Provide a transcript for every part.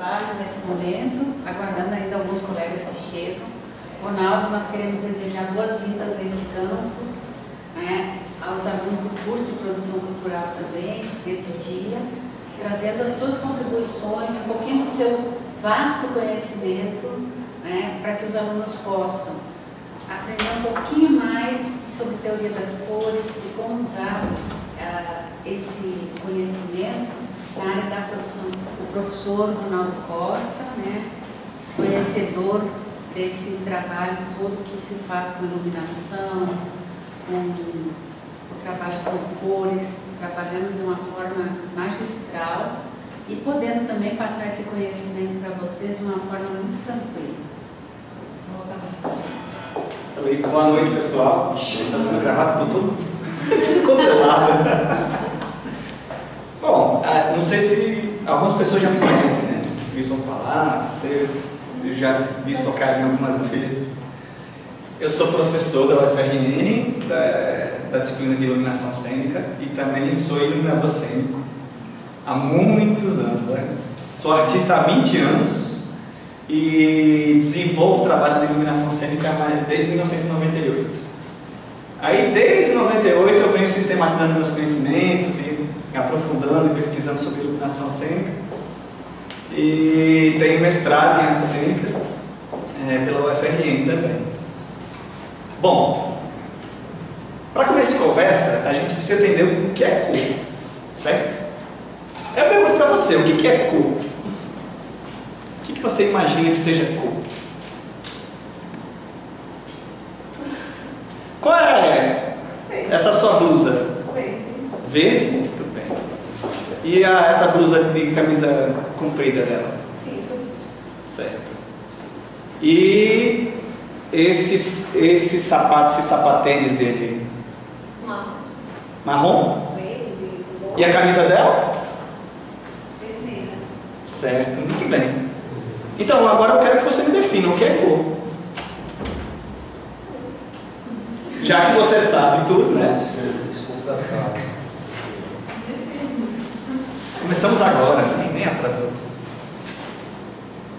trabalho nesse momento, aguardando ainda alguns colegas que chegam. Ronaldo, nós queremos desejar boas-vindas nesse campus, né, aos alunos do curso de produção cultural também, nesse dia, trazendo as suas contribuições, um pouquinho do seu vasto conhecimento, né, para que os alunos possam aprender um pouquinho mais sobre teoria das cores e como usar uh, esse conhecimento na área da produção. O professor Ronaldo Costa, né, conhecedor desse trabalho todo que se faz com iluminação, com o trabalho com cores, trabalhando de uma forma magistral e podendo também passar esse conhecimento para vocês de uma forma muito tranquila. Falei, boa noite pessoal. Está sendo gravado por tudo, tudo controlado. Bom, ah, não sei se algumas pessoas já me conhecem, né? Wilson falar, eu já vi carinha algumas vezes. Eu sou professor da UFRN, da, da disciplina de iluminação cênica, e também sou iluminador cênico há muitos anos. Né? Sou artista há 20 anos e desenvolvo trabalhos de iluminação cênica desde 1998. Aí, desde 98, eu venho sistematizando meus conhecimentos e aprofundando e pesquisando sobre iluminação cênica. E tenho mestrado em artes cênicas é, pela UFRN também. Bom, para começar a conversa, a gente precisa entender o que é cor, certo? Eu pergunto para você, o que é cor? O que você imagina que seja cor? Qual é essa sua blusa? Verde? Bem. E a, essa blusa de camisa comprida dela? Cinza. Certo. E esses, esses sapatos, esses sapatênis dele? Marrom. Marrom? Verde. E a camisa dela? Vermelha. Certo, muito bem. Então, agora eu quero que você me defina o que é cor. Já que você sabe tudo, né? Desculpa, cara. Começamos agora, nem, nem atrasou.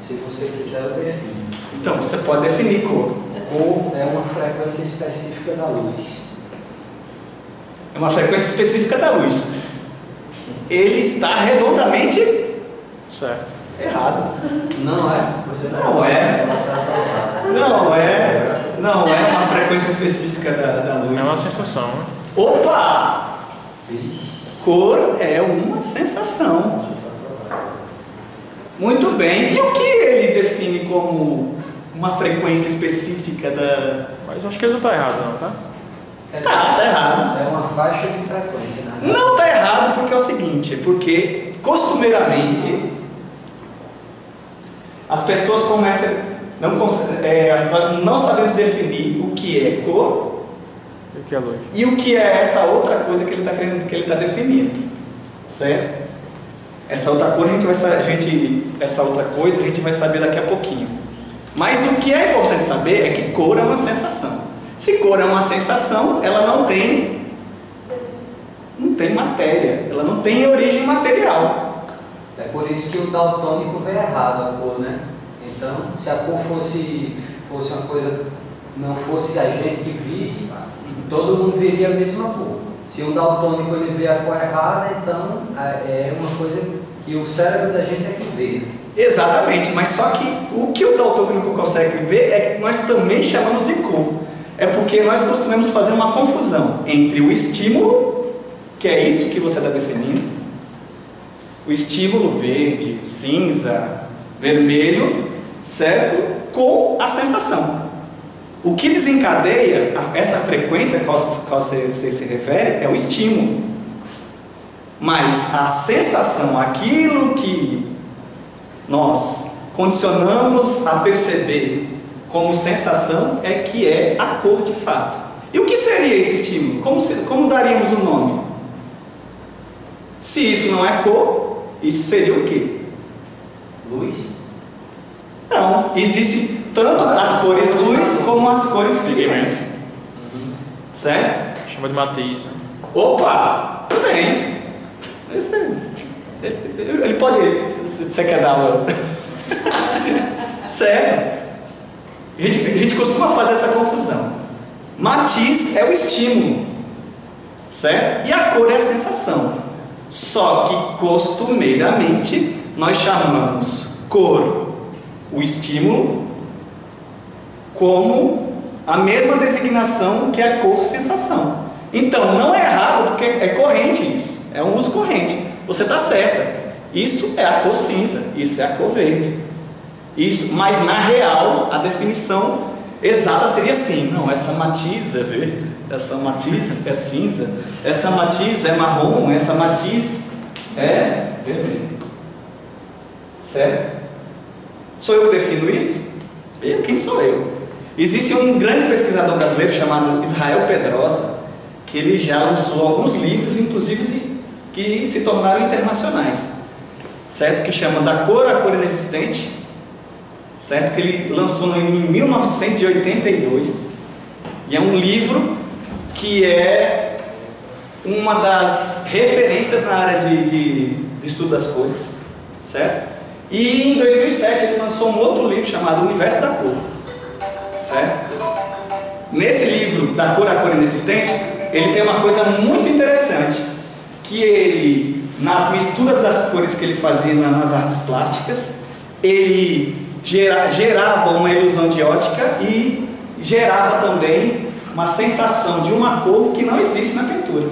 Se você quiser, eu defino. Então, você pode definir cor. Cor é uma frequência específica da luz. É uma frequência específica da luz. Ele está redondamente Certo. errado. Não é? Não é. Não é. Não é uma frequência específica da, da luz. É uma sensação, né? Opa! Vixe, Cor é uma sensação. Muito bem. E o que ele define como uma frequência específica da. Mas acho que ele não está errado, não, tá? Tá, tá errado. É uma faixa de frequência, né? Não tá errado porque é o seguinte, é porque costumeiramente as pessoas começam. Não, é, nós não sabemos definir o que é cor E o que é luz? e o que é essa outra coisa que ele está querendo que ele está definindo, certo? Essa outra coisa a gente vai a gente essa outra coisa a gente vai saber daqui a pouquinho. Mas o que é importante saber é que cor é uma sensação. Se cor é uma sensação, ela não tem não tem matéria, ela não tem origem material. É por isso que o daltônico vê errado a cor, né? Então, se a cor fosse, fosse uma coisa, não fosse a gente que visse, todo mundo veria a mesma cor. Se o daltônico ele vê a cor errada, então é é uma coisa que o cérebro da gente é que vê. Exatamente, mas só que o que o daltônico consegue ver é que nós também chamamos de cor. É porque nós costumamos fazer uma confusão entre o estímulo, que é isso que você está definindo, o estímulo verde, cinza, vermelho, certo? Com a sensação. O que desencadeia essa frequência a qual, você, se refere é o estímulo. Mas a sensação, aquilo que nós condicionamos a perceber como sensação é que é a cor de fato. E o que seria esse estímulo? Como, como daríamos o nome? Se isso não é cor, isso seria o quê? Luz? Não, existe tanto as cores luz como as cores pigmento. Certo? Chama de matiz. né? Opa! Tudo bem. Aí. Ele, ele pode. se Você quer dar aula? certo? A gente, a gente costuma fazer essa confusão. Matiz é o estímulo, certo? E a cor é a sensação. Só que costumeiramente nós chamamos cor o estímulo como a mesma designação que a cor sensação. Então não é errado porque é corrente isso, é um uso corrente. Você está certa. Isso é a cor cinza, isso é a cor verde. Isso, mas na real a definição exata seria assim: não, essa matiz é verde, essa matiz é cinza, essa matiz é marrom, essa matiz é vermelho. Certo? Sou eu que defino isso? Eu? Quem sou eu? Existe um grande pesquisador brasileiro chamado Israel Pedrosa, que ele já lançou alguns livros, inclusive que se tornaram internacionais, certo? Que chama Da Cor à Cor Inexistente, certo? Que ele lançou em 1982 e é um livro que é uma das referências na área de, de, de estudo das cores, certo? E em 2007 ele lançou um outro livro chamado Universo da Cor, certo? Nesse livro, Da Cor à Cor Inexistente, ele tem uma coisa muito interessante, que ele, nas misturas das cores que ele fazia nas artes plásticas, ele gera, gerava uma ilusão de ótica e gerava também uma sensação de uma cor que não existe na pintura.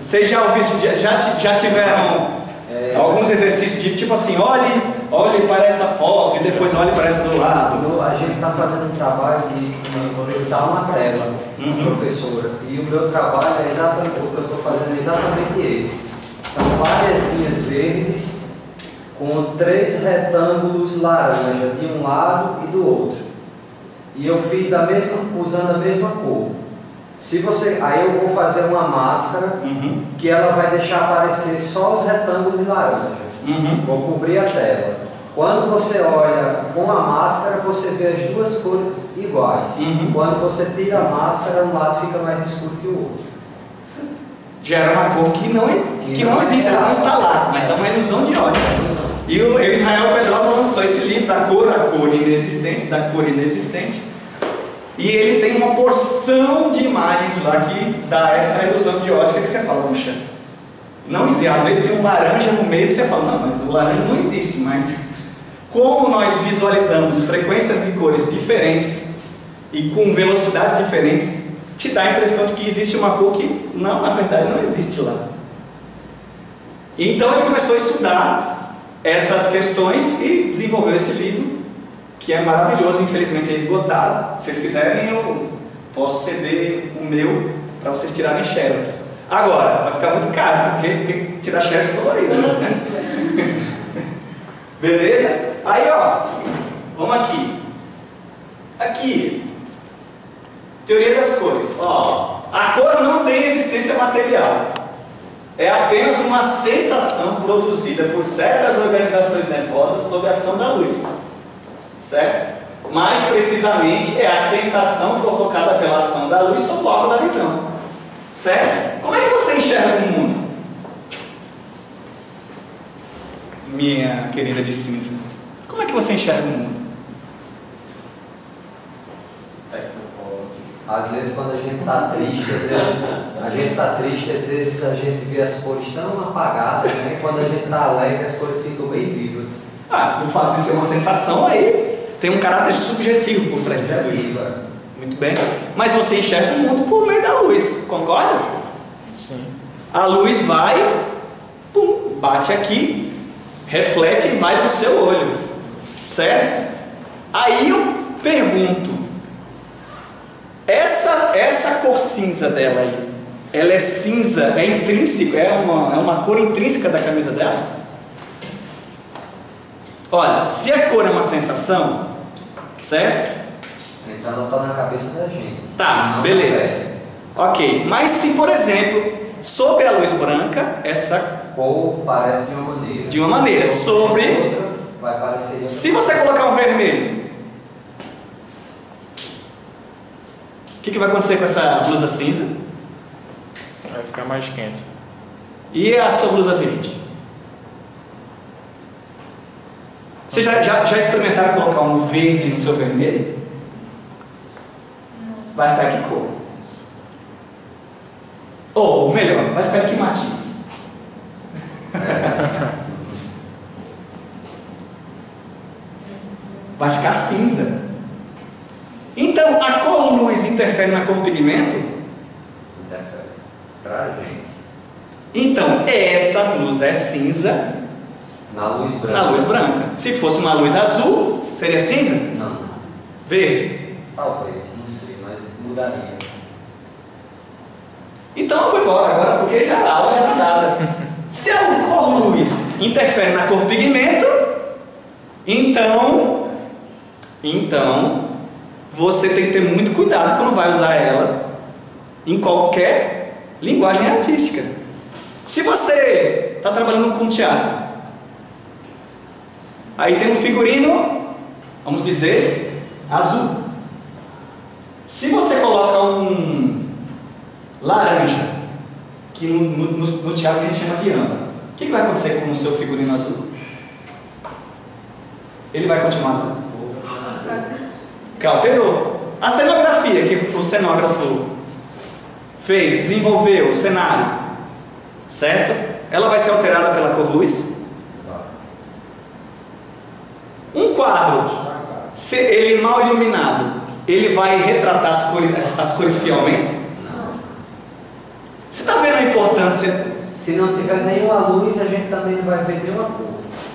Vocês já ouviram, já, já tiveram é, alguns exercícios de tipo assim, olhe, olhe para essa foto e depois olhe para essa do lado. A gente está fazendo um trabalho de projetar uma tela, uhum. professora, e o meu trabalho é exatamente o que eu estou fazendo é exatamente esse. São várias linhas verdes com três retângulos laranja de um lado e do outro. E eu fiz da mesma, usando a mesma cor. Se você, aí eu vou fazer uma máscara uhum. que ela vai deixar aparecer só os retângulos laranja. Uhum. Vou cobrir a tela. Quando você olha com a máscara, você vê as duas cores iguais. Uhum. Quando você tira a máscara, um lado fica mais escuro que o outro. Gera uma cor que não, que, que não, não existe, ela não está lá, mas é uma ilusão de ótica. E o Israel Pedrosa lançou esse livro da cor a cor inexistente, da cor inexistente e ele tem uma porção de imagens lá que dá essa ilusão de ótica que você fala, puxa, não existe. Às vezes tem um laranja no meio que você fala, não, mas o laranja não existe. Mas como nós visualizamos frequências de cores diferentes e com velocidades diferentes, te dá a impressão de que existe uma cor que, não, na verdade, não existe lá. Então ele começou a estudar essas questões e desenvolveu esse livro que é maravilhoso, infelizmente é esgotado. Se vocês quiserem, eu posso ceder o meu para vocês tirarem xerox. Agora, vai ficar muito caro, porque tem que tirar xerox colorido. Né? Beleza? Aí, ó, vamos aqui. Aqui, teoria das cores. Ó, a cor não tem existência material. É apenas uma sensação produzida por certas organizações nervosas sob a ação da luz certo? Mais precisamente é a sensação provocada pela ação da luz sobre o órgão da visão, certo? Como é que você enxerga o mundo? Minha querida de cinza, como é que você enxerga o mundo? Às vezes quando a gente está triste, às vezes, a gente está triste, às vezes a gente vê as cores tão apagadas, né? quando a gente está alegre as cores ficam bem vivas. Ah, o fato de ser uma sensação aí tem um caráter subjetivo por trás de tudo isso. Muito bem. Mas você enxerga o mundo por meio da luz, concorda? Sim. A luz vai, pum, bate aqui, reflete e vai para o seu olho. Certo? Aí eu pergunto: essa, essa cor cinza dela aí, ela é cinza, é intrínseca, é uma, é uma cor intrínseca da camisa dela? Olha, se a cor é uma sensação, certo? Então ela está na cabeça da gente. Tá, beleza. Ok, mas se por exemplo, sobre a luz branca, essa cor parece de uma maneira. De uma maneira, sobre. Outra, vai parecer. Se você colocar um vermelho, o que, que vai acontecer com essa blusa cinza? Vai ficar mais quente. E a sua blusa verde? Vocês já, já, já experimentaram colocar um verde no seu vermelho? Vai ficar que cor? Ou melhor, vai ficar que matiz? Vai ficar cinza. Então, a cor luz interfere na cor pigmento? Interfere. Pra gente. Então, essa blusa é cinza Na luz branca. na luz branca. Se fosse uma luz azul, seria cinza? Não. Verde. Talvez, mudaria. Então eu vou embora agora, porque já a aula já está dada. Se a cor luz interfere na cor pigmento, então, então, você tem que ter muito cuidado quando vai usar ela em qualquer linguagem artística. Se você está trabalhando com teatro, aí tem um figurino, vamos dizer, azul. Se você coloca um laranja, que no, no, no teatro a gente chama de âmbar, o que, que vai acontecer com o seu figurino azul? Ele vai continuar azul? Que alterou. A cenografia que o cenógrafo fez, desenvolveu o cenário, certo? Ela vai ser alterada pela cor luz? Um quadro, se ele mal iluminado, ele vai retratar as cores, as cores fielmente? Você está vendo a importância? Se não tiver nenhuma luz, a gente também não vai ver nenhuma cor.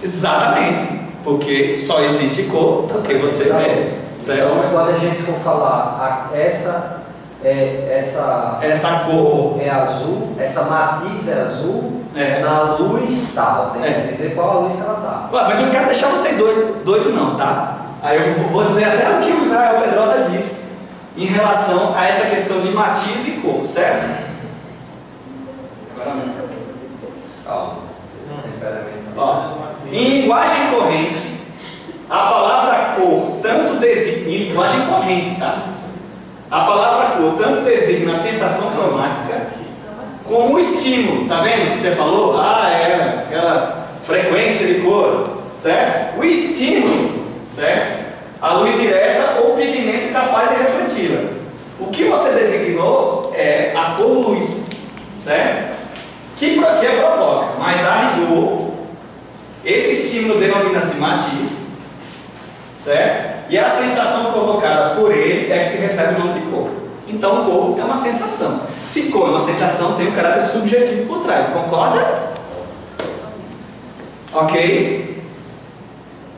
Exatamente, porque só existe cor porque você vê. Então, quando a gente for falar, a- essa, é, essa Essa cor é azul, essa matiz é azul, É. na luz tal, tem É. que dizer qual a luz que ela tá. Ué, mas eu não quero deixar vocês doidos doido não, tá? Aí eu vou- dizer até o que o Israel Pedrosa disse em relação a essa questão de matiz e cor, certo? Agora. Calma. Ó, em linguagem corrente, a palavra cor tanto designa, em linguagem corrente, tá? A palavra cor tanto designa a sensação cromática como o estímulo, tá vendo que você falou? Ah, é aquela frequência de cor, certo? O estímulo, certo? A luz direta ou pigmento capaz de refleti-la. O que você designou é a cor luz, certo? Que, pro- que provoca, mas a rigor, esse estímulo denomina-se matiz, certo? E a sensação provocada por ele é que se recebe o nome de cor. Então, cor é uma sensação. Se cor é uma sensação, tem um caráter subjetivo por trás, concorda? Ok?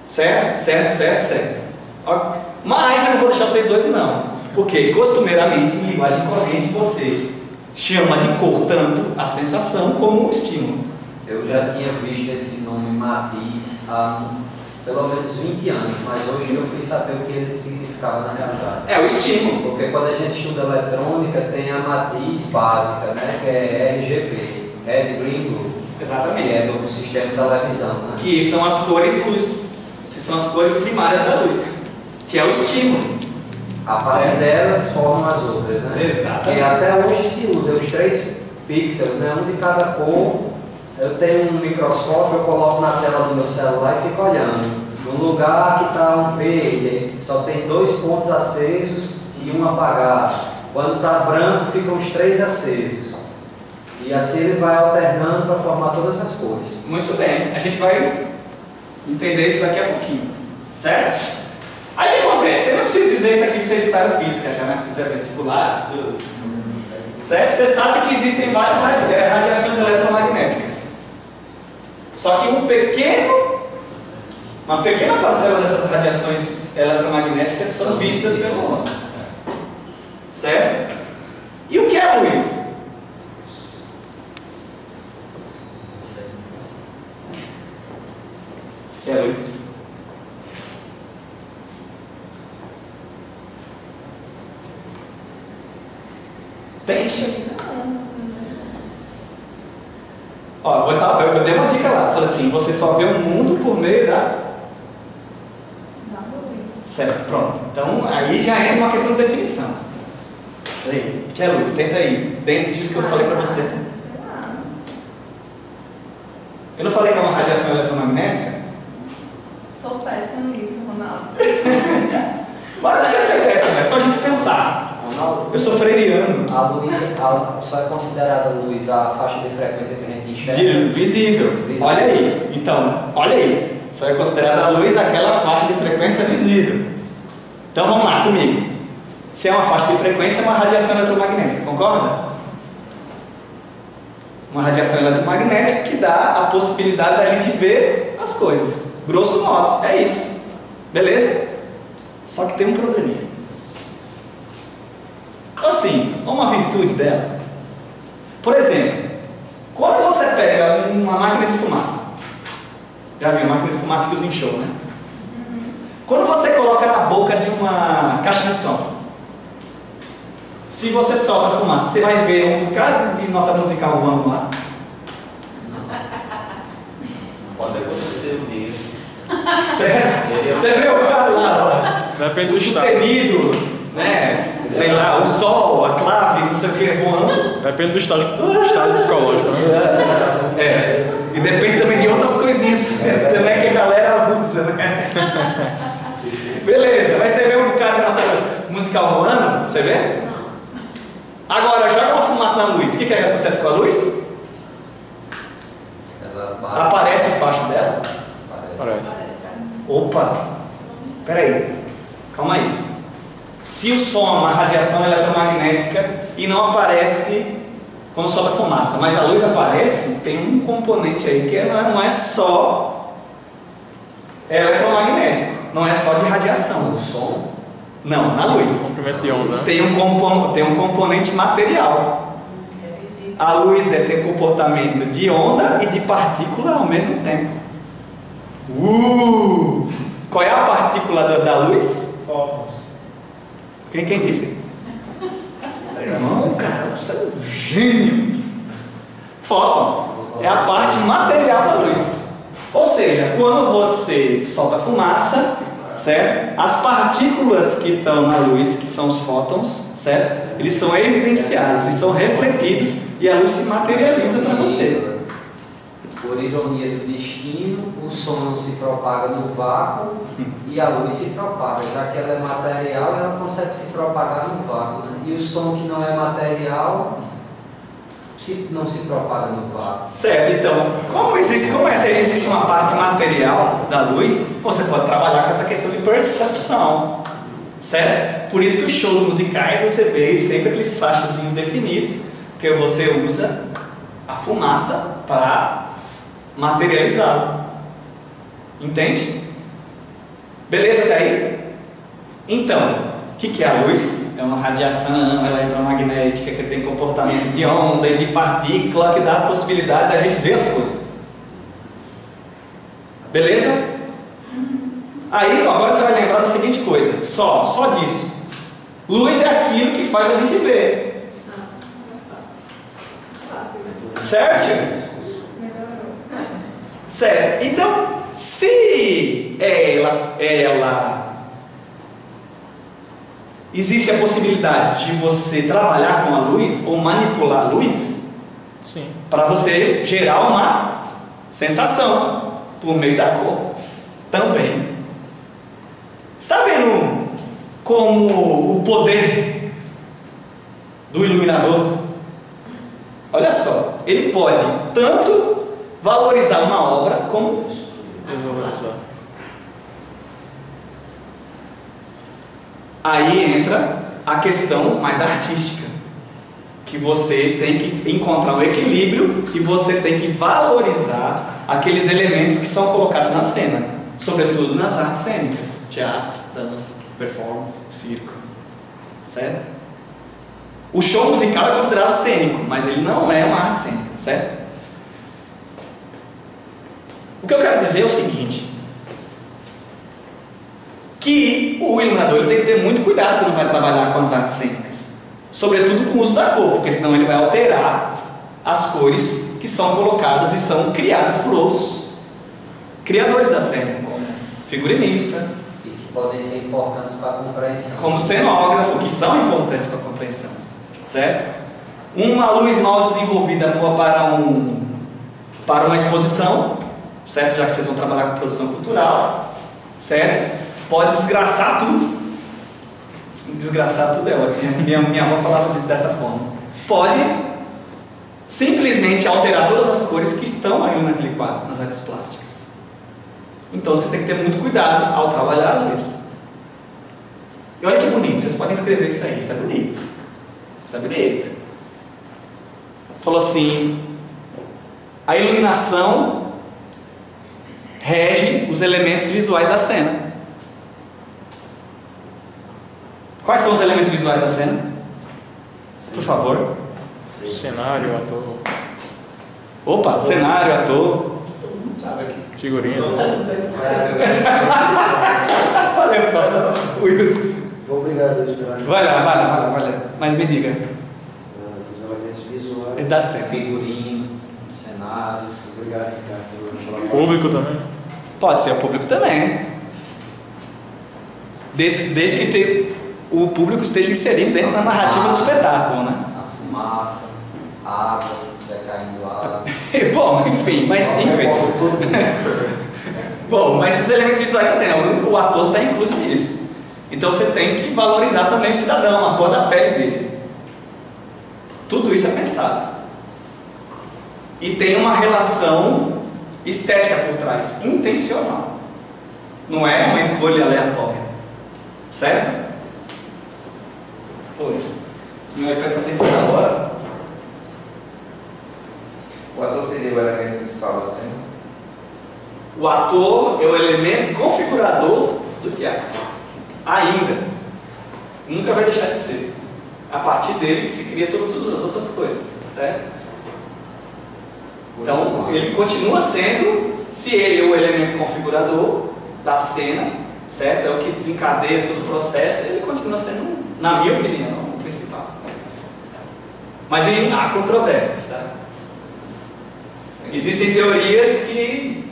Certo? Certo, certo, certo. Mas eu não vou deixar vocês doidos, não. Porque costumeiramente, em linguagem corrente, você chama de cor tanto a sensação como o estímulo. Eu já tinha visto esse nome matiz há pelo menos 20 anos, mas hoje eu fui saber o que ele significava na realidade. É o estímulo. Porque quando a gente estuda eletrônica, tem a matiz básica, né, que é RGB, Red, Green, Blue, que Exatamente. é do sistema de televisão. Né? Que são as cores luz, que são as cores primárias da luz, que é o estímulo. A partir Certo. delas formam as outras, né? Exatamente. E até hoje se usa os três pixels, né? um de cada cor. Eu tenho um microscópio, eu coloco na tela do meu celular e fico olhando. No lugar que está um verde, só tem dois pontos acesos e um apagado. Quando está branco, ficam os três acesos. E assim ele vai alternando para formar todas as cores. Muito bem, a gente vai entender isso daqui a pouquinho, certo? Aí o que acontece? Você não precisa dizer isso aqui que você estudaram física, já né? fizeram vestibular, tudo. Certo? Você sabe que existem várias eh, radiações eletromagnéticas. Só que um pequeno, uma pequena parcela dessas radiações eletromagnéticas são vistas pelo homem. Certo? E o que é a luz? O que é a luz? Tente. Ó, vou dar, eu, dei uma dica lá. Falei assim: você só vê o mundo por meio da. Certo, pronto. Então aí já entra uma questão de definição. Aí, que é luz? Tenta aí. Dentro disso que eu falei pra você. Eu não falei que é uma radiação eletromagnética? Sou péssima nisso, Ronaldo. Mas não ser péssimo, é só a gente pensar. Eu sou freiriano. a luz, a, só é considerada luz a faixa de frequência que a gente enxerga. De- visível. Olha aí. Então, olha aí. Só é considerada a luz aquela faixa de frequência visível. Então vamos lá comigo. Se é uma faixa de frequência, é uma radiação eletromagnética, concorda? Uma radiação eletromagnética que dá a possibilidade da gente ver as coisas. Grosso modo, é isso. Beleza? Só que tem um probleminha. Assim, uma virtude dela. Por exemplo, quando você pega uma máquina de fumaça, já viu máquina de fumaça que usa em show, né? Quando você coloca na boca de uma caixa de som, se você solta a fumaça, você vai ver um bocado de nota musical voando lá. Pode acontecer um dia. Você, você vê o bocado lá, ó, Depende o do estado. sustenido, né? Sei lá, o sol, a clave, não sei o que, voando. Depende do estado, do estado psicológico, né? É, e depende também de outras coisinhas também que a galera abusa, né? Beleza, mas você vê um bocado de nota musical voando, você vê? Agora, joga uma fumaça na luz, o que, que acontece com a luz? Aparece o facho dela. parece. Parece. Opa, peraí, calma aí. Se o som é uma radiação eletromagnética e não aparece quando solta fumaça, mas a luz aparece, tem um componente aí que não é, não é só eletromagnético, não é só de radiação. O som, Não, na luz. Tem um, compon- tem um componente material. A luz é ter comportamento de onda e de partícula ao mesmo tempo. Uh! Qual é a partícula da, da luz? Fótons. Quem, quem disse? Não, cara, você é um gênio. Fóton é a parte material da luz. Ou seja, quando você solta fumaça, certo? As partículas que estão na luz, que são os fótons, certo? Eles são evidenciados e são refletidos e a luz se materializa para você. Por ironia do destino, o som não se propaga no vácuo e a luz se propaga. Já que ela é material, ela consegue se propagar no vácuo. né? E o som que não é material se, não se propaga no vácuo. Certo, então, como existe, como essa- existe uma parte material da luz, você pode trabalhar com essa questão de percepção. Certo? Por isso que os shows musicais você vê sempre aqueles fachozinhos definidos, porque você usa a fumaça para materializá-lo. Entende? Beleza até aí? Então, o que, que é a luz? É uma radiação eletromagnética que tem comportamento de onda e de partícula que dá a possibilidade da gente ver as coisas. Beleza? Aí agora você vai lembrar da seguinte coisa: só, só disso. Luz é aquilo que faz a gente ver. Certo? Certo. Então, se ela, ela existe a possibilidade de você trabalhar com a luz ou manipular a luz para você gerar uma sensação por meio da cor também. Está vendo como o poder do iluminador? Olha só, ele pode tanto valorizar uma obra como Desvalorizar. Aí entra a questão mais artística, que você tem que encontrar um equilíbrio e você tem que valorizar aqueles elementos que são colocados na cena, sobretudo nas artes cênicas, teatro, dança, performance, circo, certo? O show musical é considerado cênico, mas ele não é uma arte cênica, certo? O que eu quero dizer é o seguinte: que o iluminador ele tem que ter muito cuidado quando vai trabalhar com as artes cênicas, sobretudo com o uso da cor, porque senão ele vai alterar as cores que são colocadas e são criadas por outros criadores da cena, como figurinista, E que podem ser importantes para a compreensão. como cenógrafo, que são importantes para a compreensão, certo? Uma luz mal desenvolvida para um para uma exposição, certo? Já que vocês vão trabalhar com produção cultural, certo? Pode desgraçar tudo. Desgraçar tudo é ótimo. Minha, minha avó falava dessa forma. Pode simplesmente alterar todas as cores que estão aí naquele quadro, nas artes plásticas. Então você tem que ter muito cuidado ao trabalhar luz. E olha que bonito, vocês podem escrever isso aí, isso é bonito. Isso é bonito. Falou assim: a iluminação rege os elementos visuais da cena. Quais são os elementos visuais da cena? Por favor. Cenário, ator, Opa, cenário, ator. Todo mundo sabe aqui. mundo sabe. Valeu, fala. Wilson. Obrigado, Esperança. Vai lá, vai lá, vai lá, vai lá. Mas me diga. Os elementos É visuais. da cena. Figurino, cenários. Obrigado, Ricardo. Público também. Pode ser o público também, né? Desde, desde que te- o público esteja inserido dentro da narrativa do espetáculo, né? A fumaça, a água, se estiver caindo água. Bom, enfim, mas enfim. Bom, mas esses elementos visuais já tem, né? o, o ator está incluso nisso. Então você tem que valorizar também o cidadão, a cor da pele dele. Tudo isso é pensado. E tem uma relação estética por trás, intencional. Não é uma escolha aleatória. Certo? Pois. Meu iPad está sem toda hora. O ator seria o elemento principal cena. O ator é o elemento configurador do teatro. Ainda. Nunca vai deixar de ser. A partir dele que se cria todas as outras coisas, certo? Então, ele continua sendo, se ele é o elemento configurador da cena, certo? É o que desencadeia todo o processo, ele continua sendo, na minha opinião, o principal. Mas aí há controvérsias, tá? Existem teorias que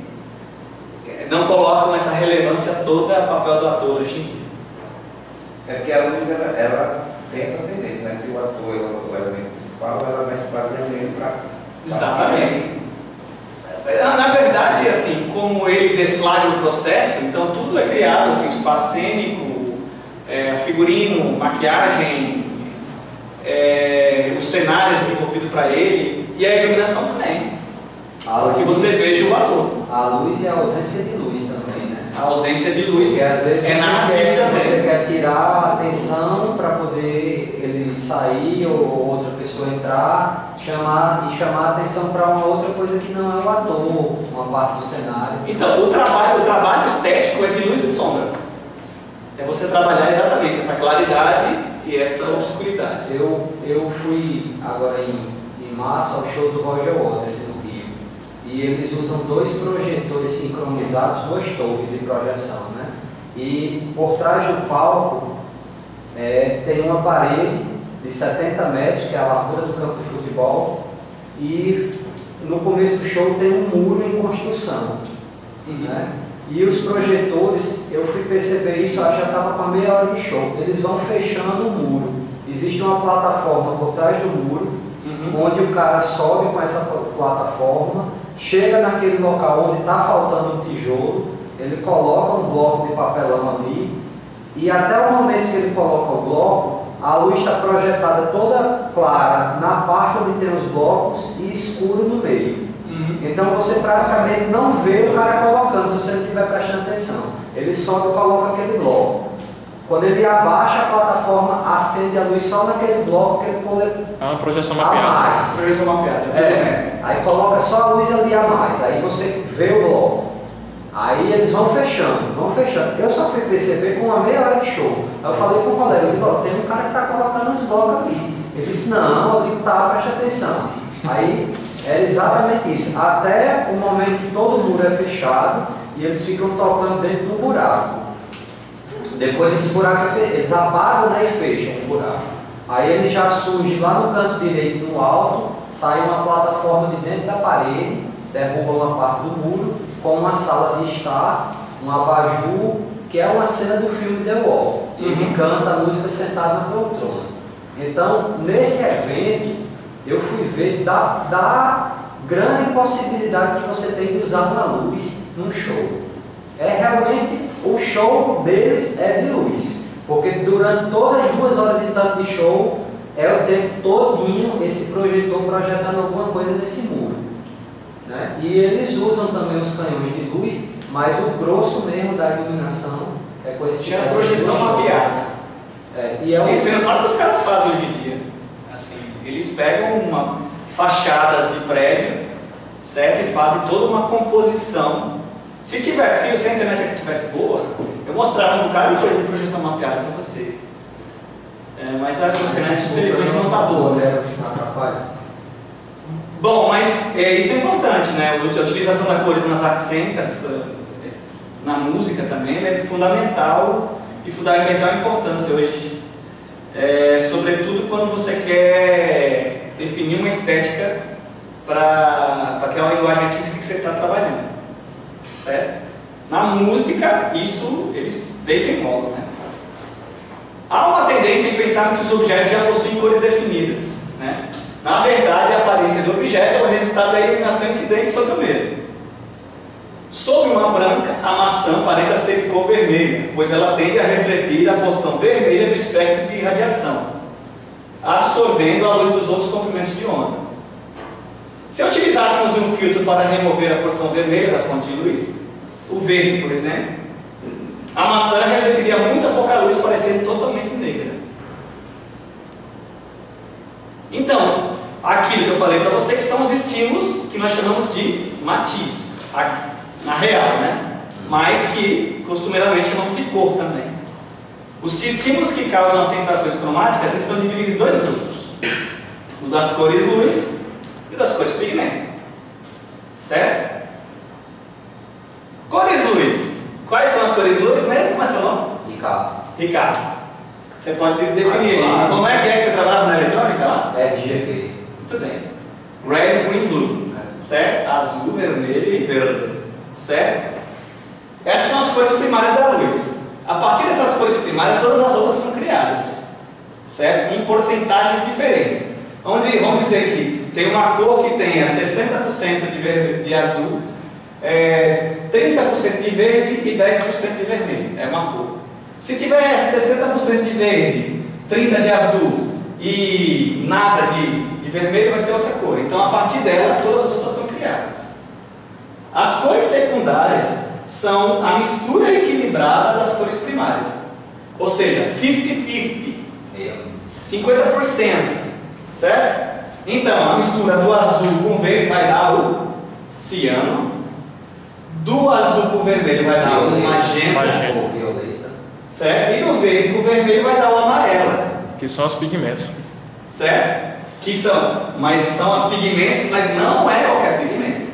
eh, não colocam essa relevância toda ao papel do ator hoje em dia. É porque a luz ela, ela tem essa tendência, né? Se o ator é o elemento principal, ela vai se baseando nele para. Exatamente. Na verdade, assim, como ele deflagra o processo, então tudo é criado, assim, espaço cênico, é, figurino, maquiagem, é, o cenário é desenvolvido para ele e a iluminação também, A para que você veja o ator. A luz e a ausência de luz também, né? A ausência de luz Porque às vezes é narrativa também. você quer tirar a atenção para poder ele sair ou outra pessoa entrar chamar, e chamar a atenção para uma outra coisa que não é o ator, uma parte do cenário. Então, o trabalho, o trabalho estético é de luz e sombra. É você trabalhar exatamente essa claridade e essa obscuridade. Eu, eu fui agora em, em março ao show do Roger Waters no Rio. E eles usam dois projetores sincronizados, duas torres de projeção, né? E por trás do palco é, tem uma parede de 70 metros, que é a largura do campo de futebol, e no começo do show tem um muro em construção. Né? E os projetores, eu fui perceber isso, acho que já estava com a meia hora de show. Eles vão fechando o muro. Existe uma plataforma por trás do muro, Uhum. onde o cara sobe com essa pl- plataforma, chega naquele local onde está faltando um tijolo, ele coloca um bloco de papelão ali, e até o momento que ele coloca o bloco, a luz está projetada toda clara na parte onde tem os blocos e escuro no meio. Uhum. Então você praticamente não vê o cara colocando, se você não estiver prestando atenção. Ele sobe e coloca aquele bloco. Quando ele abaixa a plataforma, acende a luz só naquele bloco que ele coloca É uma projeção a mapeada. mais. Fez uma piada. É, aí coloca só a luz ali a mais, aí você vê o bloco. Aí eles vão fechando, vão fechando. Eu só fui perceber com uma meia hora de show. Aí eu falei com o colega, eu tem um cara que está colocando os blocos ali. Ele disse, não, eu digo, tá, preste atenção. Aí é exatamente isso. Até o momento que todo o muro é fechado e eles ficam tocando dentro do buraco. Depois esse buraco é fe- eles apagam né, e fecham o buraco. Aí ele já surge lá no canto direito, no alto, sai uma plataforma de dentro da parede, derruba uma parte do muro, com uma sala de estar, um abajur, que é uma cena do filme The Wall. E ele Uhum. canta a música sentado na poltrona. Então, nesse evento, eu fui ver da, da, grande possibilidade que você tem de usar uma luz num show. É realmente o show deles é de luz, porque durante todas as duas horas e tanto de show é o tempo todinho esse projetor projetando alguma coisa nesse muro. Né? E eles usam também os canhões de luz, mas o grosso mesmo da iluminação é com esse Tinha esse projeção mapeada. É, e é um, Isso é o que os caras fazem hoje em dia. Assim, eles pegam uma, fachadas de prédio, certo? E fazem toda uma composição. Se tivesse, se a internet tivesse boa, eu mostrava um bocado de coisa de projeção mapeada para vocês. É, mas a internet infelizmente não está boa, né? Bom, mas é, isso é importante, né? A utilização da cores nas artes cênicas, eh, na música também, é fundamental e fundamental importância hoje. É, sobretudo quando você quer definir uma estética para aquela linguagem artística que você está trabalhando. Certo? Na música, isso eles deitam em né? Há uma tendência em pensar que os objetos já possuem cores definidas. Né? Na verdade, a aparência do objeto é o resultado da iluminação incidente sobre o mesmo. Sob uma branca, a maçã aparenta ser de cor vermelha, pois ela tende a refletir a porção vermelha do espectro de radiação, absorvendo a luz dos outros comprimentos de onda. Se utilizássemos um filtro para remover a porção vermelha da fonte de luz, o verde, por exemplo, a maçã refletiria muita pouca luz, parecendo totalmente negra. Então, aquilo que eu falei para você que são os estímulos que nós chamamos de matiz, na real, né? Mas que costumeiramente chamamos de cor também. Os estímulos que causam as sensações cromáticas estão divididos em dois grupos: o das cores luz e o das cores pigmento. Certo? Cores luz. Quais são as cores luz mesmo? Como é seu nome? Ricardo. Ricardo. Você pode de- definir Como é que é que você trabalha na eletrônica lá? RGB. Muito bem. Red, green, blue. Certo? Azul, vermelho e verde. Certo? Essas são as cores primárias da luz. A partir dessas cores primárias, todas as outras são criadas. Certo? Em porcentagens diferentes. Dizer, vamos dizer que tem uma cor que tenha 60% de, ver- de azul, é, 30% de verde e 10% de vermelho. É uma cor. Se tiver 60% de verde, 30% de azul e nada de vermelho, vai ser outra cor. Então, a partir dela, todas as outras são criadas. As cores secundárias são a mistura equilibrada das cores primárias. Ou seja, 50-50. Eu. 50%, certo? Então, a mistura do azul com o verde vai dar o ciano, do azul com o vermelho vai dar o magenta, Magenta. Ou violeta. certo? E do verde com o vermelho vai dar o amarelo, Que são os pigmentos. certo? Que são, mas são os pigmentos, mas não é qualquer pigmento.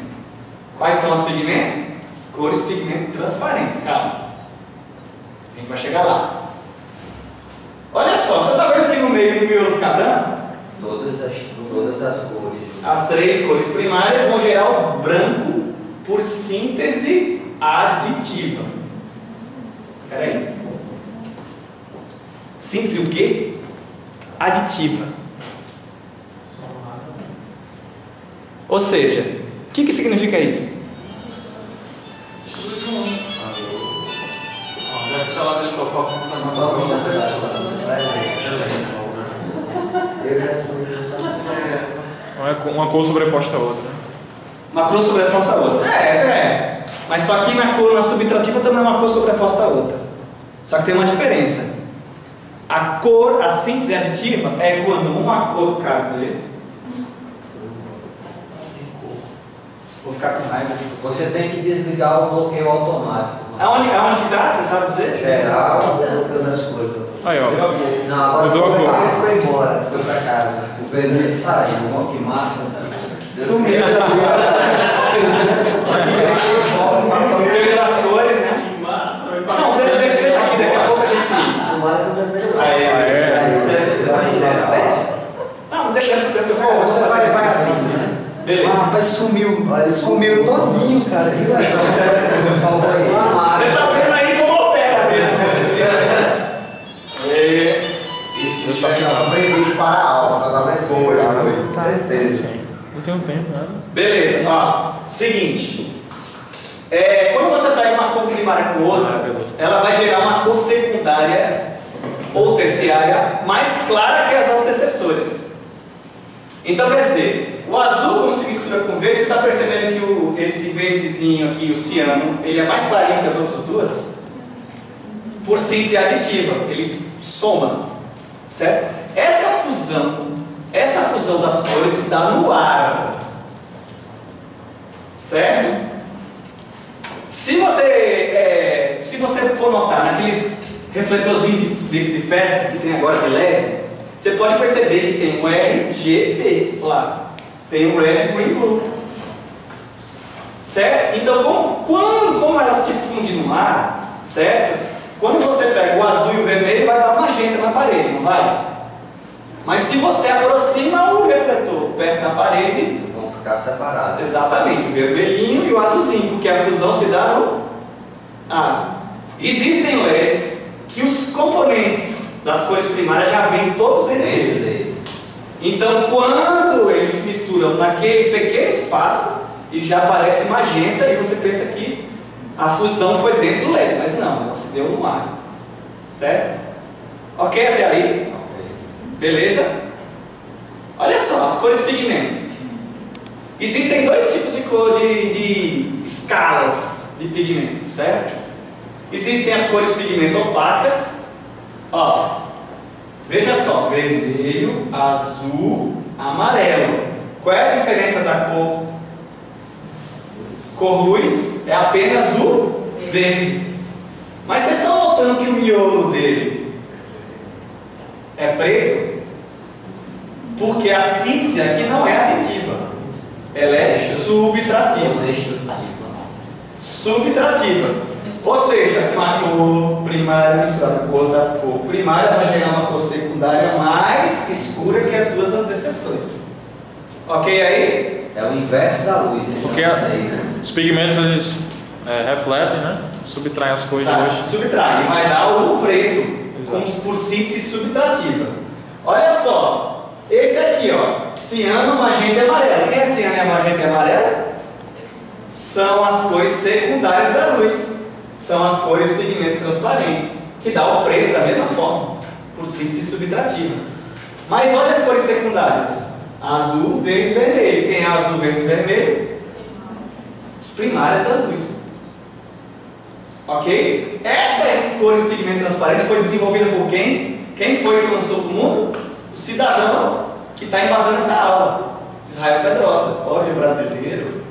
Quais são os pigmentos? As cores pigmentos transparentes, calma. A gente vai chegar lá. Olha só, você está vendo que no meio do miolo fica branco? Todas as, todas as cores. As três cores primárias vão gerar o branco por síntese aditiva. Espera aí. Síntese o quê? Aditiva. Ou seja, o que, que significa isso? Uma, co- uma cor sobreposta à outra. Uma cor sobreposta à outra. É, é. Mas só que na cor na subtrativa também é uma cor sobreposta à outra. Só que tem uma diferença. A cor, a síntese aditiva é quando uma cor cadê? Vou ficar com raiva de você. Você tem que desligar o bloqueio automático. Aonde, aonde que tá? Você sabe dizer? Geral. colocando as coisas. Aí, ó. Não, agora foi. Ele foi embora, foi pra casa. o vermelho saiu. Ó, que massa também. Sumiu. O vermelho das cores, né? Não, deixa, deixa, deixa aqui, daqui a pouco a gente. Do vermelho. Ah, é. Saiu. Você vai em geral. Não, deixa eu vou. Você vai, vai abrindo, né? Beleza. Ah, rapaz, sumiu. Ele sumiu todinho, cara. Viu? Salvou aí. Você tá vendo aí como altera mesmo, vocês viram? né? É. Eu só aprendi para a aula, para dar mais boa. Certeza. Não tem um tempo, nada. Beleza, ó. Seguinte. É, quando você pega uma cor primária com outra, ela vai gerar uma cor secundária ou terciária mais clara que as antecessores. Então quer dizer, o azul quando se mistura com verde, você está percebendo que o, esse verdezinho aqui, o ciano, ele é mais clarinho que as outras duas? Por síntese aditiva, eles somam, certo? Essa fusão, essa fusão das cores se dá no ar, certo? Se você, é, se você for notar naqueles refletorzinhos de, de, de festa que tem agora de LED, você pode perceber que tem um RGB lá, tem um Red, Green, Blue. Certo? Então, como, quando, como ela se funde no ar, certo? Quando você pega o azul e o vermelho, vai dar magenta na parede, não vai? Mas se você aproxima o refletor perto da parede, Vão ficar separados. Exatamente, o vermelhinho e o azulzinho, porque a fusão se dá no ar. Existem LEDs que os componentes das cores primárias já vêm todos dentro dele. Então, quando eles se misturam naquele pequeno espaço, e já aparece magenta e você pensa que a fusão foi dentro do LED, mas não, ela se deu no ar. Certo? Ok até aí? Beleza? Olha só, as cores pigmento. Existem dois tipos de cor de, de escalas de pigmento, certo? Existem as cores pigmento opacas. Ó, veja só, vermelho, azul, amarelo. Qual é a diferença da cor? Cor luz é apenas o verde. Mas vocês estão notando que o miolo dele é preto? Porque a síntese aqui não é aditiva. Ela é subtrativa. Destrutiva. Subtrativa. Ou seja, uma cor primária misturada com outra cor primária vai gerar uma cor secundária mais escura que as duas antecessores. Ok aí? É o inverso da luz, então Porque a- aí, né? Os pigmentos eles é, refletem, né? Subtraem as cores de Sabe? roxo. Subtrai. E vai dar o preto, Exato. como por síntese subtrativa. Olha só. Esse aqui, ó. Ciano, magenta e amarelo. Quem é ciano, e magenta e amarelo? São as cores secundárias da luz. São as cores pigmento transparente, que dá o preto da mesma forma, por síntese subtrativa. Mas olha as cores secundárias: azul, verde e vermelho. Quem é azul, verde e vermelho? Os primários da luz. Ok? Essas cores pigmento transparente foi desenvolvida por quem? Quem foi que lançou para o mundo? O cidadão que está embasando essa aula. Israel Pedrosa. Olha, brasileiro.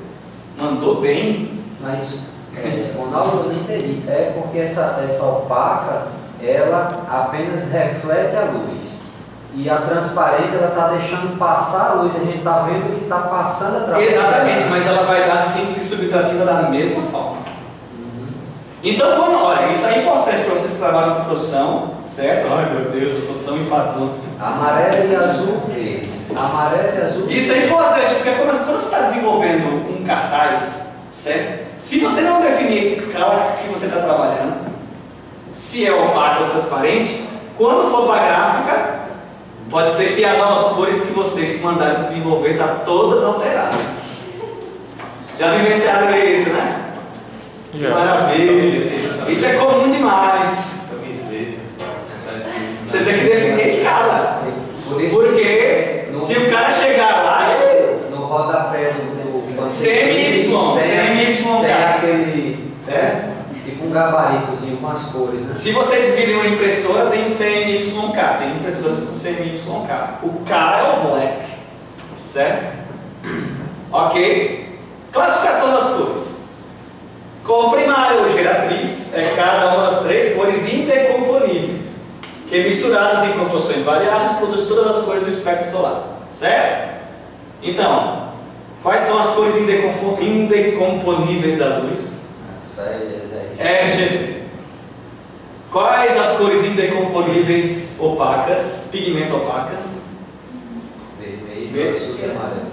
Mandou bem. Mas, é, Ronaldo, eu não entendi. É porque essa, essa opaca, ela apenas reflete a luz. E a transparente, ela está deixando passar a luz. A gente está vendo que está passando através Exatamente, mas ela vai dar síntese subtrativa da mesma forma. Então, quando, olha, isso é importante para vocês que trabalham com produção, certo? Ai meu Deus, eu estou tão enfadonho. Amarelo e azul, verde. Amarelo e azul. Isso é importante, porque quando, quando você está desenvolvendo um cartaz, certo? Se você não definir a escala que você está trabalhando, se é opaco ou transparente, quando for para a gráfica, pode ser que as cores que vocês mandaram desenvolver estão todas alteradas. Já vivenciaram isso, né? Já. Maravilha! Isso é comum demais. Você tem que definir a escala. Por isso Porque se o cara chegar lá, ele no rodapé do, CMY, tem, CMYK. tem aquele É. tipo um gabaritozinho com as cores, né? Se vocês virem uma impressora, tem o CMYK, tem impressoras com CMYK. O K é o black, certo? Ok? Classificação das cores. Cor primária ou geratriz é cada uma das três cores indecomponíveis, que misturadas em proporções variáveis produz todas as cores do espectro solar, certo? Então, quais são as cores indecompo- indecomponíveis da luz? RGB. Quais as cores indecomponíveis opacas, pigmento opacas? Vermelho, Verde. azul e amarelo.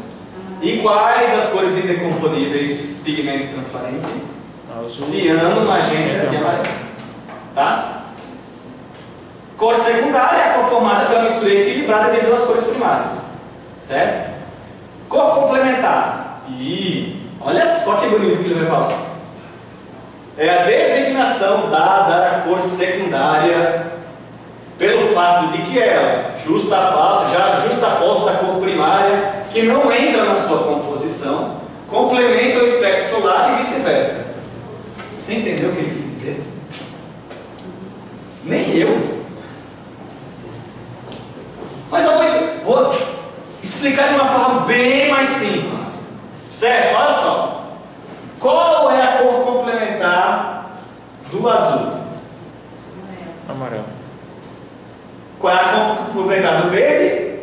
E quais as cores indecomponíveis, pigmento transparente? Azul. Ciano, magenta e amarelo. Tá? Cor secundária é a cor formada pela mistura equilibrada de duas cores primárias. Certo? Cor complementar. E olha só que bonito que ele vai falar. É a designação dada à cor secundária pelo fato de que ela, justa, já justaposta à cor primária, que não entra na sua composição, complementa o espectro solar e vice-versa. Você entendeu o que ele quis dizer? Nem eu. Mas eu vou, vou explicar de uma forma bem mais simples. Certo? Olha só. Qual é a cor complementar do azul? Amarelo. Qual é a cor complementar do verde?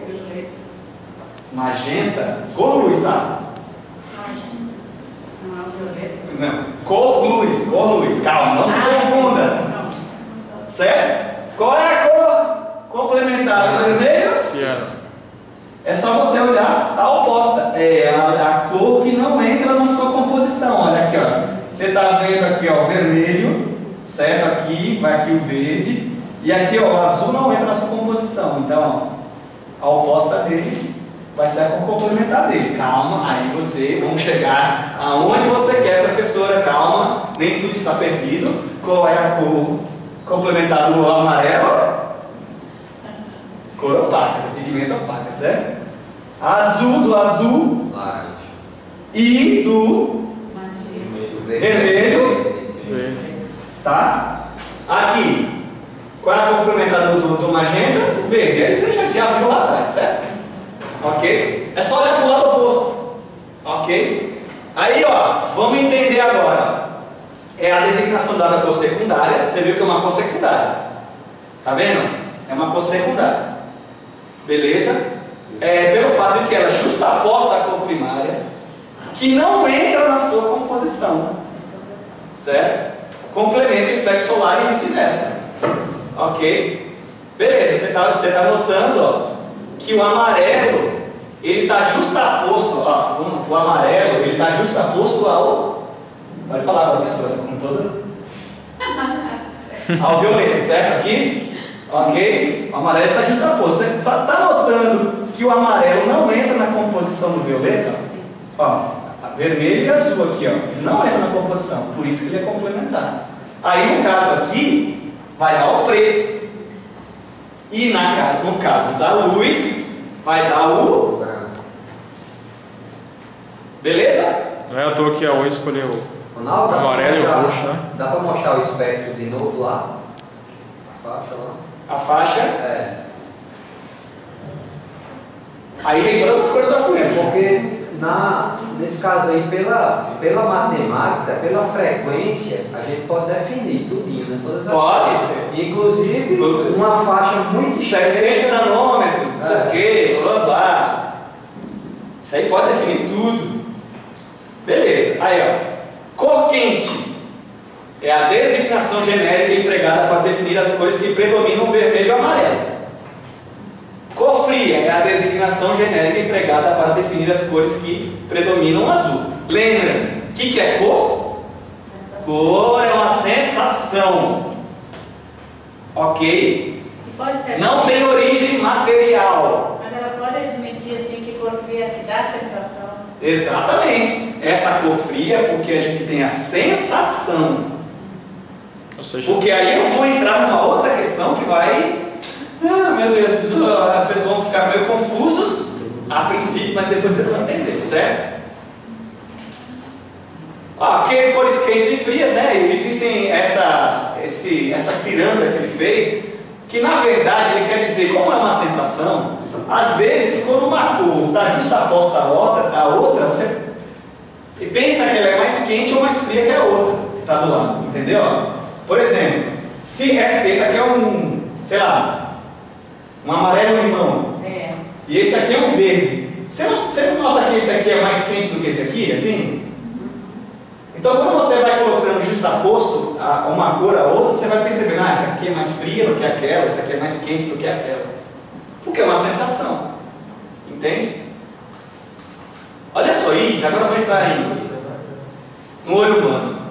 Magenta. Cor luz, tá? Não é o violeta. Não. Cor luz, cor luz. Calma, não se confunda. Certo? Qual é a cor complementar do vermelho? Ciano. É só você olhar a oposta. É a, a cor que não entra na sua composição. Olha aqui, ó. Você está vendo aqui, ó, o vermelho, certo? Aqui, vai aqui o verde. E aqui, ó, o azul não entra na sua composição. Então, ó, a oposta dele vai ser a cor complementar dele. Calma, aí você, vamos chegar aonde você quer, professora. Calma, nem tudo está perdido. Qual é a cor complementar do amarelo? Cor opaca, pigmento opaca, certo? Azul do azul Laranja. e do. Vermelho. Tá? Aqui, qual é a complementar do, do, magenta? O verde. Aí você já, já viu lá atrás, certo? Ok? É só olhar para o lado oposto. Ok? Aí, ó, vamos entender agora. É a designação dada cor secundária. Você viu que é uma cor secundária. Tá vendo? É uma cor secundária. Beleza? É, pelo fato de que ela justaposta à cor primária, que não entra na sua composição. Certo? Complementa o espectro solar e vice-versa. Ok? Beleza, você está você tá notando ó, que o amarelo ele está justaposto, ó, o- o amarelo ele está justaposto ao. Pode falar, professora, com toda. Ao violeta, certo? Aqui? Ok? O amarelo está justaposto. Você está notando que o amarelo não entra na composição do violeta? Ó, vermelho e azul aqui, ó. Não entra na composição, por isso que ele é complementar. Aí no caso aqui, vai dar o preto. E na, no caso da luz, vai dar o. Branco. Beleza? Não é à toa que a O escolheu. Ronaldo, Amarelo e roxo, né? Dá para mostrar o espectro de novo lá? A faixa lá? A faixa. É. Aí tem todas as cores do arco-íris. Porque na, nesse caso aí, pela, pela matemática, pela frequência, a gente pode definir tudinho, né? Todas as Pode faixas. ser. Inclusive, uma faixa muito 700 nanômetros, não sei É. o que, blá blá. Isso aí pode definir tudo. Beleza, aí ó. Cor quente é a designação genérica empregada para definir as cores que predominam vermelho e amarelo. Cor fria é a designação genérica empregada para definir as cores que predominam azul. Lembra, o que, que é cor? Cor é uma sensação. Ok? Não tem origem material. Mas ela pode admitir assim que cor fria que dá sensação. Exatamente. Essa cor fria é porque a gente tem a sensação. Seja, Porque aí eu vou entrar numa outra questão que vai. Ah, meu Deus, ah, vocês vão ficar meio confusos a princípio, mas depois vocês vão entender, certo? Ah, que cores quentes e frias, né? Existem essa, esse, essa ciranda que ele fez, que na verdade ele quer dizer, como é uma sensação, às vezes quando uma cor está justaposta à outra, à outra, você pensa que ela é mais quente ou mais fria que a outra que está do lado, entendeu? Por exemplo, se esse, esse aqui é um, sei lá, um amarelo limão, É. e esse aqui é um verde. Você não, você não nota que esse aqui é mais quente do que esse aqui, assim? Então, quando você vai colocando justaposto a, uma cor a outra, você vai percebendo, ah, essa aqui é mais fria do que aquela, essa aqui é mais quente do que aquela. Porque é uma sensação. Entende? Olha só aí, agora eu vou entrar aí no olho humano.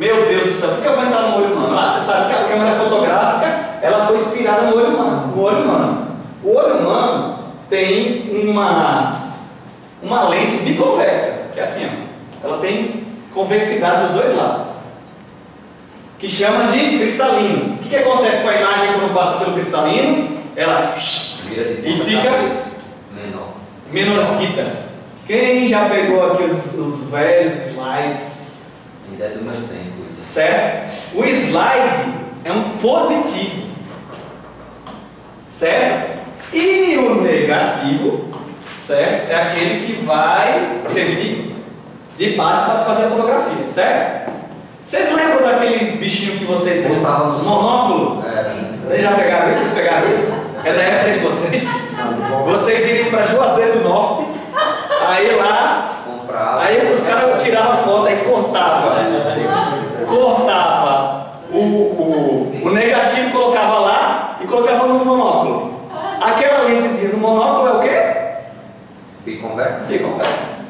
Meu Deus do céu, por que eu vou entrar no olho humano? Ah, você sabe que a câmera fotográfica ela foi inspirada no olho humano. No olho humano. O olho humano tem uma uma lente biconvexa, que é assim, ó, ela tem convexidade dos dois lados, que chama de cristalino. O que, que acontece com a imagem quando passa pelo cristalino? Ela E fica-. Menor. menorcita. Quem já pegou aqui os, os velhos slides? Ainda é do meu tempo. Certo? O slide é um positivo. Certo? E o negativo, certo? É aquele que vai servir de, base para se fazer a fotografia, certo? Vocês lembram daqueles bichinhos que vocês? Botava no. Monóculo? É, Vocês já pegaram isso? Vocês pegaram isso? É da época de vocês? Vocês irem para Juazeiro do Norte, aí lá Aí os caras tiravam a foto e cortava. Cortava o, o, o negativo, colocava lá e colocava no monóculo. Aquela lentezinha no monóculo é o quê? Biconvexo? Conversa.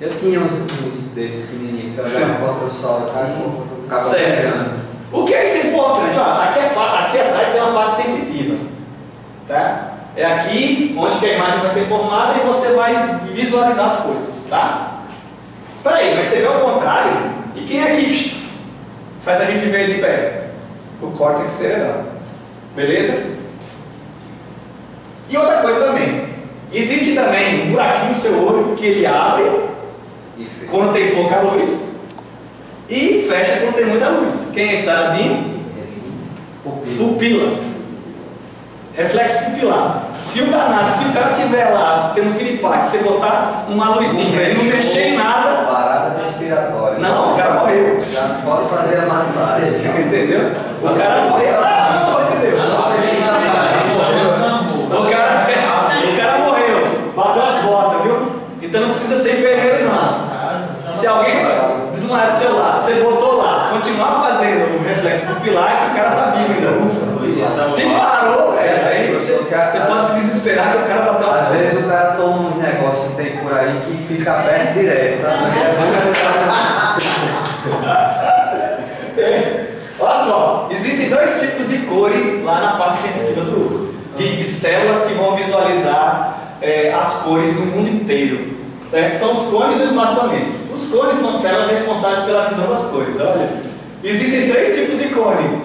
Eu tinha uns, uns desses pequenininhos, você olhava contra o sol assim, ficava Certo. O que é isso importante? Ó, aqui, é aqui atrás tem uma parte sensitiva. Tá? É aqui onde que a imagem vai ser formada e você vai visualizar as coisas. Tá? Peraí, mas você vê ao contrário? E quem aqui faz a gente ver de pé? O córtex cerebral. Beleza? E outra coisa também. Existe também um buraquinho no seu olho que ele abre quando tem pouca luz e fecha quando tem muita luz. Quem é estradinho? Pupila. Pupila. Reflexo pupilar. Se o danado, se o cara tiver lá tendo piripaque, você botar uma luzinha e não mexer em nada, Parada respiratória. Não, o cara morreu. Já pode fazer a massagem. entendeu? O cara morreu. Ah, entendeu? O cara, o cara morreu, bateu as botas, viu? Então não precisa ser enfermeiro não. Se alguém desmaiar do seu lado, você botou lá, continuar fazendo o reflexo pupilar, que o cara tá vivo ainda. Ufa. Se parou, velho, aí você, você pode se desesperar que o cara bateu as Às vezes o cara toma uns negócios que tem por aí que fica perto direto, sabe? É bom você tá- Olha só, existem dois tipos de cores lá na parte sensitiva do olho. De, de células que vão visualizar é, as cores no mundo inteiro. Certo? São os cones e os mastonetes. Os cones são células responsáveis pela visão das cores. Olha. Existem três tipos de cone.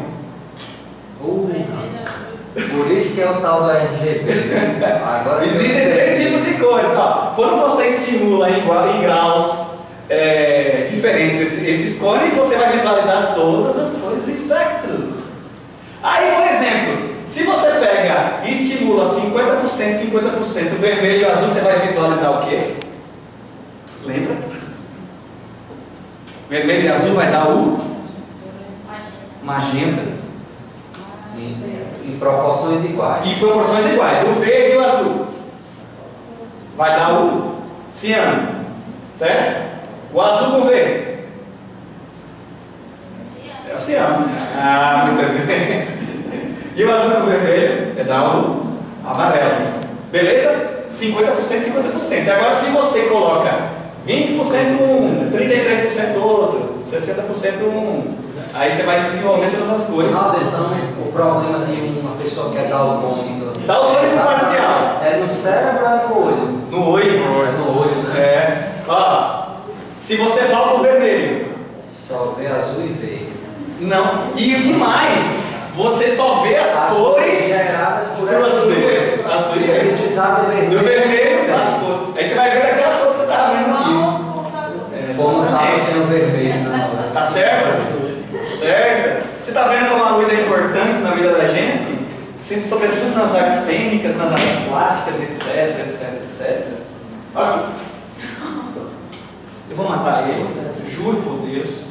Uh, por isso que é o tal do RGB, né? Agora Existem três tipos de cores. Ó, quando você estimula em, em graus é, diferentes esses, esses cones, você vai visualizar todas as cores do espectro. Aí, por exemplo, se você pega e estimula 50%, 50% vermelho e azul, você vai visualizar o quê? Lembra? Vermelho e azul vai dar o magenta. Em, em proporções iguais. Em proporções iguais, o verde e o azul. Vai dar o ciano. Certo? O azul com o verde. É o ciano. Ah, muito bem. E o azul com o vermelho é dar o amarelo. Beleza? 50%, 50%. Agora, se você coloca 20% um, 33% outro, 60% um, aí você vai desenvolvendo todas as cores. Então, o problema de uma pessoa que é daltônica. Daltônico parcial. É no cérebro ou é no olho? No olho. É no olho, né? É. Ó, se você falta o vermelho, Só vê azul e verde. não. E, e mais, você só vê as, cores geradas por azul e verde. Azul e Se verde. precisar do vermelho. Do vermelho, é. as cores. Aí você vai ver daquela cor que você tá vendo aqui. É, Como estava sendo vermelho. Tá certo? Certo? Você tá vendo como a luz é importante na vida da gente? Sendo sobretudo nas artes cênicas, nas artes plásticas, etc, etc, etc. Olha aqui. Eu vou matar ele, juro por Deus.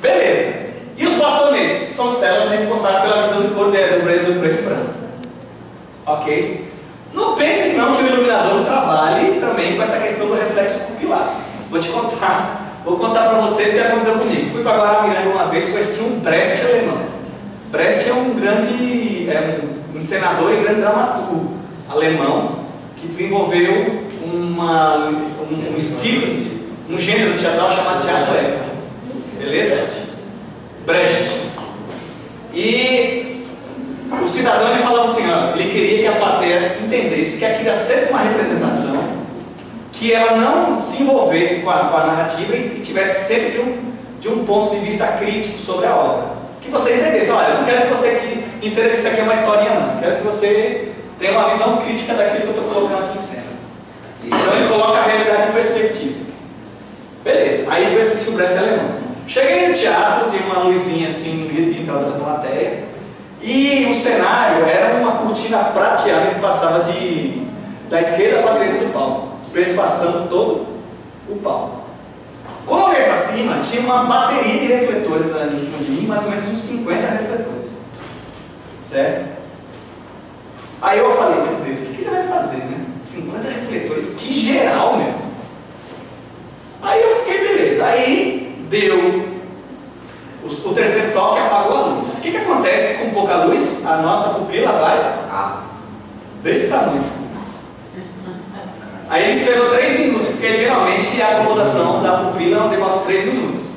Beleza. E os bastonetes? São células responsáveis pela visão do cor do preto e branco. Ok? Não pense não que o iluminador trabalhe também com essa questão do reflexo pupilar. Vou te contar, vou contar para vocês o que aconteceu comigo. Fui para Guaramiranga uma vez esse um Brecht alemão. Brecht é um grande é um encenador e grande dramaturgo alemão que desenvolveu uma, um, um estilo, um gênero teatral chamado teatro épico. Beleza? Brecht. E o cidadão ele falava assim, ó, ele queria que a plateia entendesse que aquilo era sempre uma representação que ela não se envolvesse com a, com a narrativa e, e tivesse sempre de um, de um ponto de vista crítico sobre a obra. Que você entendesse, olha, eu não quero que você aqui entenda que isso aqui é uma historinha não, eu quero que você tenha uma visão crítica daquilo que eu estou colocando aqui em cena. Então ele coloca a realidade em perspectiva. Beleza, aí fui assistir o Brest Alemão. Cheguei no teatro, tinha uma luzinha assim de entrada da plateia, e o cenário era uma cortina prateada que passava de, da esquerda para a direita do palco, perspassando todo o palco. Quando eu olhei para cima, tinha uma bateria de refletores em cima de mim, mais ou menos uns 50 refletores. Certo? Aí eu falei, meu Deus, o que ele vai fazer, né? 50 refletores, que geral, meu. Aí eu fiquei, beleza. Aí deu o, o terceiro toque apagou a luz. O que, que acontece com pouca luz? A nossa pupila vai Ah, desse tamanho. Aí ele esperou 3 minutos, porque geralmente a acomodação da pupila não demora uns 3 minutos.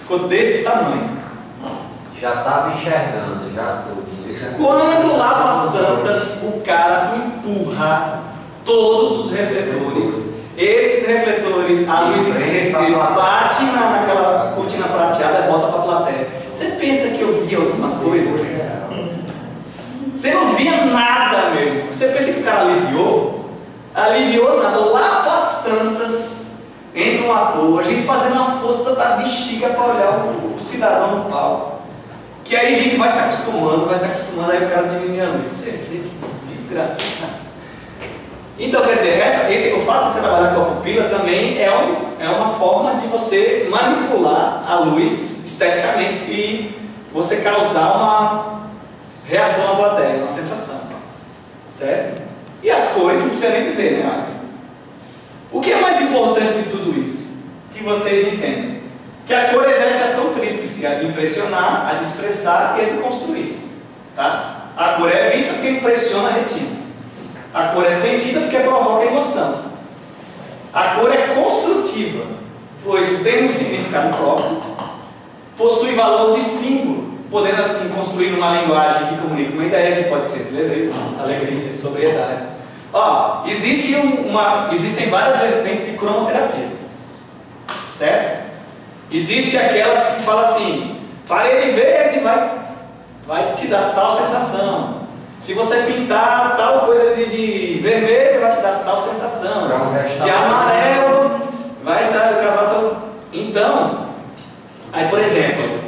Ficou desse tamanho. já estava enxergando, já tudo. Quando lá as tantas, o cara empurra todos os refletores. Esses refletores, a luz incendente deles bate na, naquela cortina prateada e volta para a plateia. Você pensa que eu vi alguma coisa? Você não via nada, meu. Você pensa que o cara aliviou? Aliviou nada. Lá para as tantas, entra um ator, a gente fazendo a força da bexiga para olhar o, o cidadão no palco. Que aí a gente vai se acostumando, vai se acostumando, aí o cara diminui a luz. Você vê que desgraçado. Então, quer dizer, essa, esse, o fato de trabalhar com a pupila também é, um, é uma forma de você manipular a luz esteticamente e você causar uma reação à plateia, uma sensação. Certo? E as cores, não precisa nem dizer, né? O que é mais importante de tudo isso? Que vocês entendam. Que a cor exerce ação tríplice, a de impressionar, a de expressar e a de construir. Tá? A cor é vista porque impressiona a retina. A cor é sentida porque provoca emoção. A cor é construtiva, pois tem um significado próprio, possui valor de símbolo, podendo assim construir uma linguagem que comunica uma ideia que pode ser leveza, alegria, sobriedade. Ó, existe um- uma, existem várias vertentes de cromoterapia, certo? Existe aquelas que falam assim, parede verde vai, vai te dar tal sensação. Se você pintar tal coisa de, de vermelho, vai te dar tal sensação. De amarelo, vai dar casal tal. Então, aí por exemplo,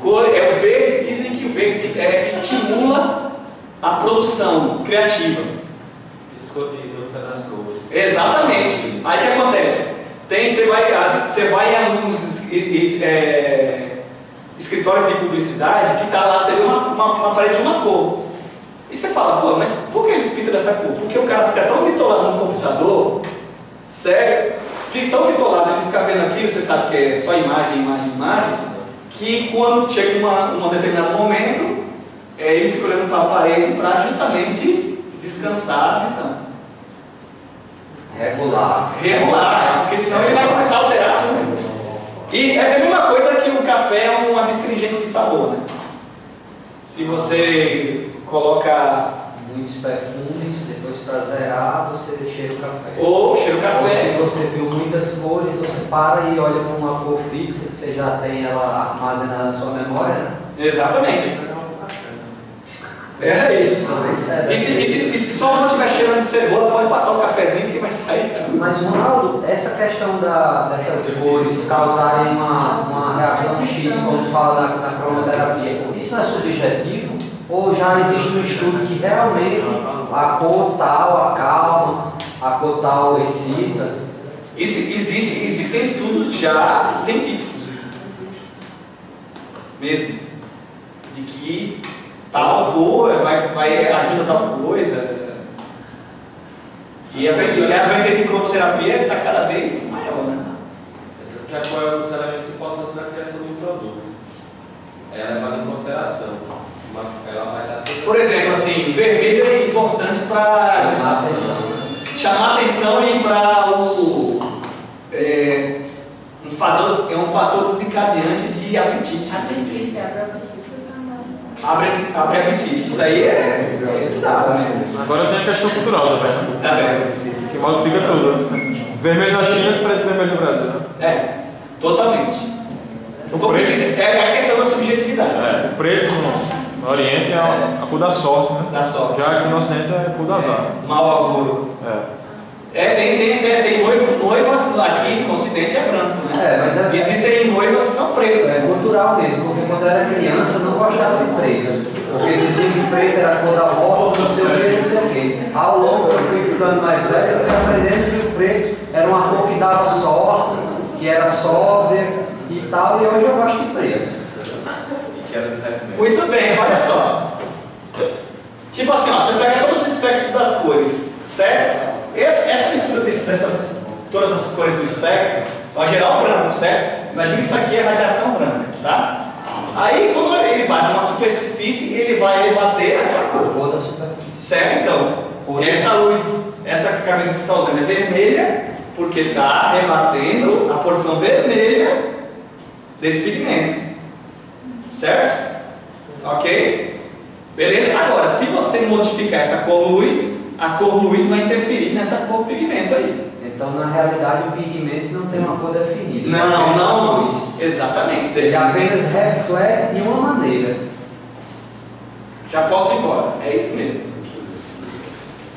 cor, é o verde, verde é, estimula a produção criativa. Escolhido pelas cores. Exatamente. Aí o que acontece? Tem, você vai, a- você vai em alguns é, escritórios de publicidade que tá lá, você vê uma, uma, uma parede de uma cor. E você fala, pô, mas por que eles pintam dessa cor? Porque o cara fica tão bitolado no computador, sério, fica tão bitolado, ele fica vendo aquilo, você sabe que é só imagem, imagem, imagem, que quando chega uma, um determinado momento, é, ele fica olhando para a parede para justamente descansar a visão Regular. regular, porque senão ele vai começar a alterar tudo. E é a mesma coisa que o café é um adstringente de sabor, né? Se você coloca Muitos perfumes, depois para zerar, você cheira o café. ou cheira o Ou se café, você viu muitas cores, você para e olha para uma cor fixa que você já tem ela armazenada na sua memória, né? exatamente, é isso. E se, e se- e se só não estiver cheirando de cebola, pode passar o cafezinho que vai sair tudo. Mas, Ronaldo, essa questão da, dessas cores causarem uma, uma reação X, como fala na, na cromoterapia, isso não é subjetivo? Ou já existe um estudo que realmente a cor tal acalma, a cor tal excita? Isso, existe, existem estudos já científicos mesmo de que tal cor vai, vai ajuda tal coisa e a, ver- e a vertente de cromoterapia está cada vez maior, né? Porque a cor é um dos elementos importantes na criação de um produto. É levada em consideração. Uma- ela vai dar sempre. Por exemplo, assim, vermelho é importante Chamar para atenção. chamar atenção e para o é, um fator, é um fator desencadeante de apetite. Apetite, abre o apetite. abre, abre apetite. Isso aí é, é estudado, né? Agora tem a questão cultural também, né? Tá bem. Que modifica tudo. né? Vermelho na China é diferente do vermelho no Brasil, né? É, totalmente. O preto, existe- é a questão da subjetividade. é, o preto no, no Oriente é a, a cor da sorte, né? Da sorte. Já aqui no Ocidente é a cor do azar. Mau agouro. É. É, tem, tem, tem, tem noiva, noiva aqui no ocidente é branco, né? É, mas é, Existem noivas que são pretas. é cultural mesmo, porque quando eu era criança eu não gostava de preto. Porque diziam que preto era a cor da morte, não sei o que, não sei o que. Ao longo que eu fui ficando mais velho, eu fui aprendendo que o preto era uma cor que dava sorte, que era sóbria e tal, e hoje eu gosto de preto. E que era do rap mesmo. Muito bem, olha só. Tipo assim, ó, você pega todos os espectros das cores, certo? Essa, essa mistura dessas, todas as cores do espectro vai gerar o branco, certo? Imagina isso aqui é radiação branca, tá? Aí quando ele bate uma superfície, ele vai rebater aquela cor. cor da superfície. Certo? Então, essa luz, essa camisa que você está usando é vermelha, porque está rebatendo a porção vermelha desse pigmento. Certo? Ok? Beleza? Agora, se você modificar essa cor luz, a cor luz vai interferir nessa cor pigmento aí. Então, na realidade, o pigmento não tem uma cor definida. Não, é não. luz. Exatamente. Ele apenas reflete de uma maneira. Já posso ir embora. É isso mesmo.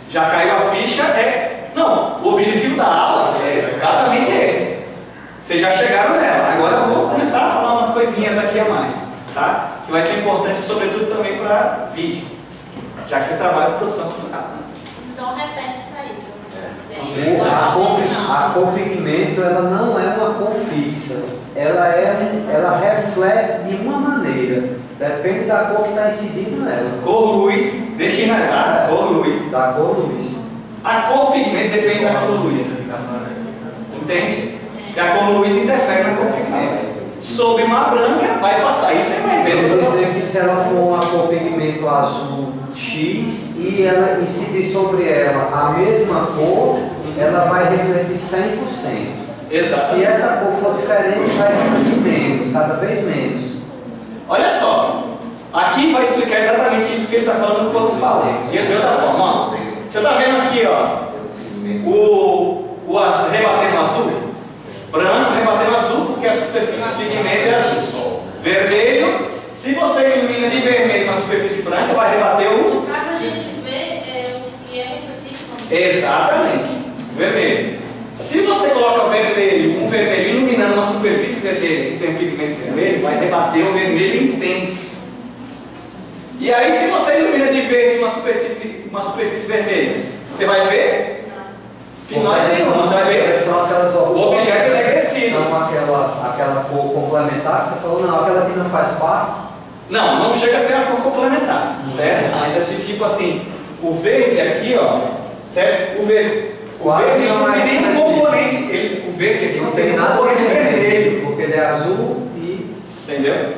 Já caiu a ficha, é. Não, o objetivo da aula é exatamente esse. Vocês já chegaram nela. Agora eu vou começar a falar umas coisinhas aqui a mais, tá? Que vai ser importante, sobretudo, também para vídeo. Já que vocês trabalham com produção musical. né? Então repete isso aí. O- A cor, a cor pigmento ela não é uma cor fixa. Ela, é, ela reflete de uma maneira. Depende da cor que está incidindo nela. Cor luz, defina tá? Cor luz. Da cor luz. A cor pigmento depende da cor luz. Entende? E a cor luz interfere na cor pigmento. Sobre uma branca, vai passar. Isso aí vai ver. Eu você- dizer que se ela for uma cor pigmento azul X e ela incidir sobre ela a mesma cor, ela vai refletir 100%. Exato. Se essa cor for diferente, vai refletir menos, cada vez menos. Olha só, aqui vai explicar exatamente isso que ele está falando outras palavras. De de outra forma, ó. Você está vendo aqui, ó, o, o azul, rebatendo azul, branco rebatendo azul, porque a superfície de pigmento é azul. Vermelho, se você ilumina de vermelho uma superfície branca, vai rebater o No caso, a gente vê é, o que é refletido. Exatamente, vermelho. Se você coloca vermelho, um vermelho iluminando uma superfície vermelha que tem um pigmento vermelho, vai rebater o vermelho intenso. E aí, se você ilumina de verde uma superfície, uma superfície vermelha, você vai ver? Pinóide nenhuma, você vai ver? São aquelas O objeto é agressivo. São aquela, aquela cor complementar que você falou, não, aquela que não faz parte. Não, não chega a ser a cor complementar, certo? Mas assim, tipo assim, o verde aqui, ó, certo? O verde. O Quase verde não não é tem nenhum vermelho. componente. Ele, o verde aqui não, tem nada componente vermelho, vermelho. porque ele é azul e. Entendeu?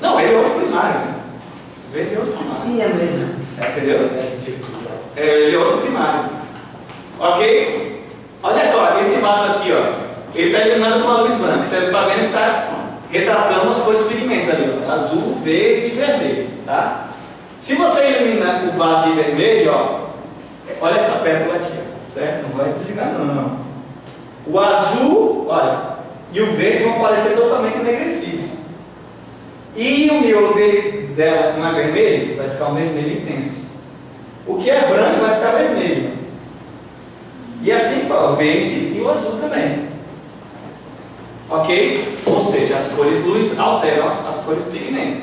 Não, ele é outro primário. né? O verde é outro primário. Sim, é mesmo. Entendeu? É, ele é outro primário. Ok? Olha ó, esse vaso aqui, ó. Ele está iluminando com uma luz branca. Você está vendo que está retratando as cores pigmentos ali, ó. Azul, verde e vermelho, tá? Se você iluminar o vaso de vermelho, ó, olha essa pétala aqui, ó, certo? Não vai desligar não. O azul, olha, e o verde vão aparecer totalmente enegrecidos. E o miolo dele, dela não é vermelho, vai ficar um vermelho intenso. O que é branco vai ficar vermelho. E assim, pô, o verde e o azul também. Ok? Ou seja, as cores luz alteram as cores pigmento.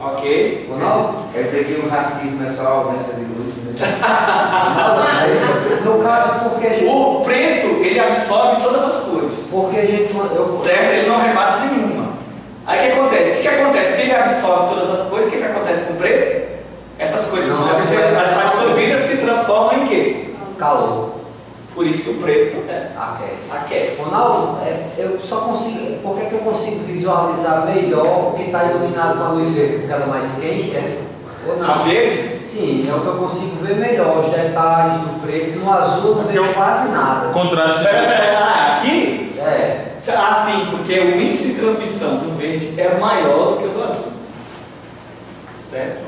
Ok? Ronaldo? Quer dizer que o racismo é só a ausência de luz, né? No caso, porque a gente. O preto, ele absorve todas as cores. Porque a gente. Eu, Certo? Ele não rebate nenhuma. Aí o que acontece? O que, que acontece? Se ele absorve todas as cores, o que, que acontece com o preto? Essas cores Não, são absorvidas, as absorvidas se transformam em quê? Calor. Por isso que o preto é, Aquece. aquece. Ronaldo, é, eu só consigo. Por que, que eu consigo visualizar melhor o que está iluminado com a luz verde? Porque ela é mais quente, é? Ou A não? verde? Sim, é o que eu consigo ver melhor, os detalhes do preto. No azul eu não vejo quase nada. Contraste. Pera, pera, ah, aqui? É. Ah, sim, porque o índice de transmissão do verde é maior do que o do azul. Certo?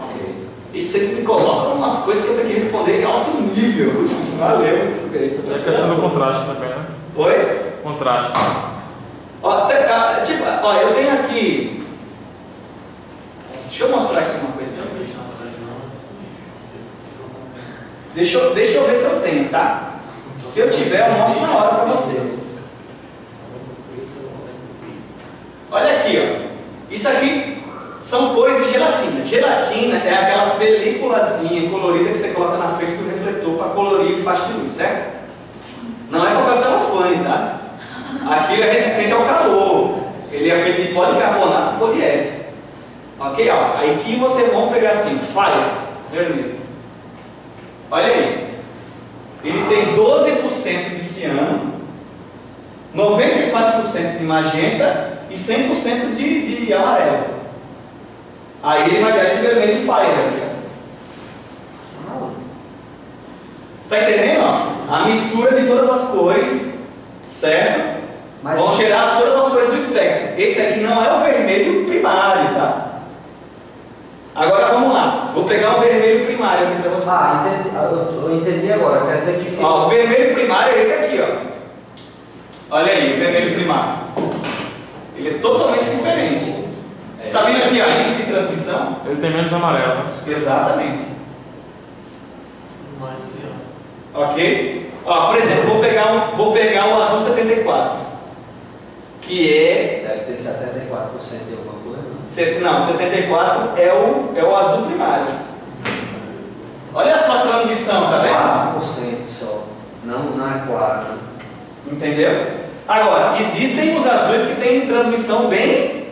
E vocês me colocam umas coisas que eu tenho que responder em alto nível. Valeu, muito bem. tô É a questão do contraste também, né? Oi? Contraste. Ó, ah, tipo, ó, eu tenho aqui. Deixa eu mostrar aqui uma coisa. Deixa eu, deixa eu ver se eu tenho, tá? Se eu tiver, eu mostro na hora para vocês. Olha aqui, ó. Isso aqui são cores de gelatina. Gelatina é aquela películazinha colorida que você coloca na frente do refletor para colorir faixa de luz, certo? Não é papel celofane, tá? Aquilo é resistente ao calor. Ele é feito de policarbonato e poliéster. Ok? Ó, aí aqui você vamos pegar assim, falha, vermelho. Olha aí. Ele tem 12% de ciano, 94% de magenta e 100% de, de amarelo. Aí ele vai dar esse vermelho fire aqui. ó. Você está entendendo? Ó? A mistura de todas as cores, certo? Mas- Vão gerar as- todas as cores do espectro. Esse aqui não é o vermelho primário, tá? Agora vamos lá. Vou pegar o vermelho primário aqui para vocês. Ah, entendi, ah, eu, eu entendi agora. Quer dizer que se. Ó, o vermelho primário é esse aqui, ó. Olha aí, o vermelho primário. Ele é totalmente diferente. Você está vendo aqui a índice de transmissão? Ele tem menos amarelo, né? Exatamente. Ok? Ó, por exemplo, vou pegar, um, vou pegar o azul 74. Que é. Deve ter 74% de alguma coisa. não? set- Não, 74 é o, é o azul primário. Olha só a transmissão, tá vendo? 4% só. Não, não é claro. Entendeu? Agora, existem os azuis que têm transmissão bem.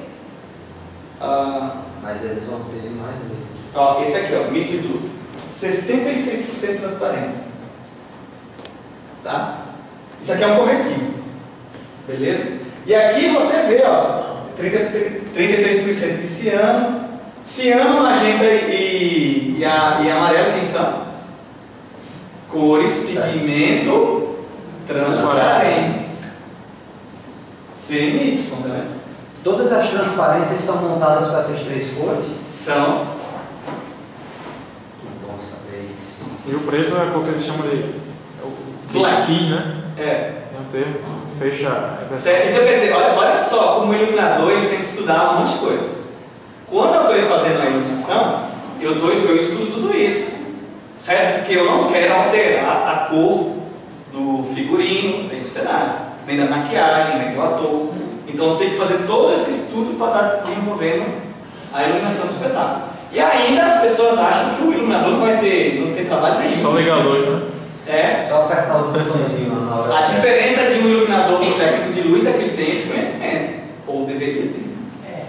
Ah, Mas eles vão ter mais luz. ó, esse aqui, ó, Misty Blue. 66% de transparência. Tá? Isso aqui é um corretivo. Beleza? E aqui você vê, ó, 30, 33% de ciano. Ciano, magenta e, e, a- e amarelo, quem são? Cores, pigmento, transparentes. CMY, vendo? Todas as transparências são montadas com essas três cores? São. Que bom saber isso. E o preto é a cor que eles chamam de. É o Black. key, né? É, Tem um termo. Fecha. Certo? Então, quer dizer, olha, olha só, como iluminador ele tem que estudar um monte de coisa. Quando eu estou fazendo a iluminação, eu, tô, eu estudo tudo isso, certo? Porque eu não quero alterar a cor do figurino, nem do cenário, nem da maquiagem, nem do ator. Então, tenho que fazer todo esse estudo para estar desenvolvendo a iluminação do espetáculo. E ainda as pessoas acham que o iluminador não vai ter, não tem trabalho nenhum. Só ligar a luz, né? É, Só apertar o botãozinho na hora a diferença de um iluminador para um técnico de luz é que ele tem esse conhecimento, ou deveria ter. É,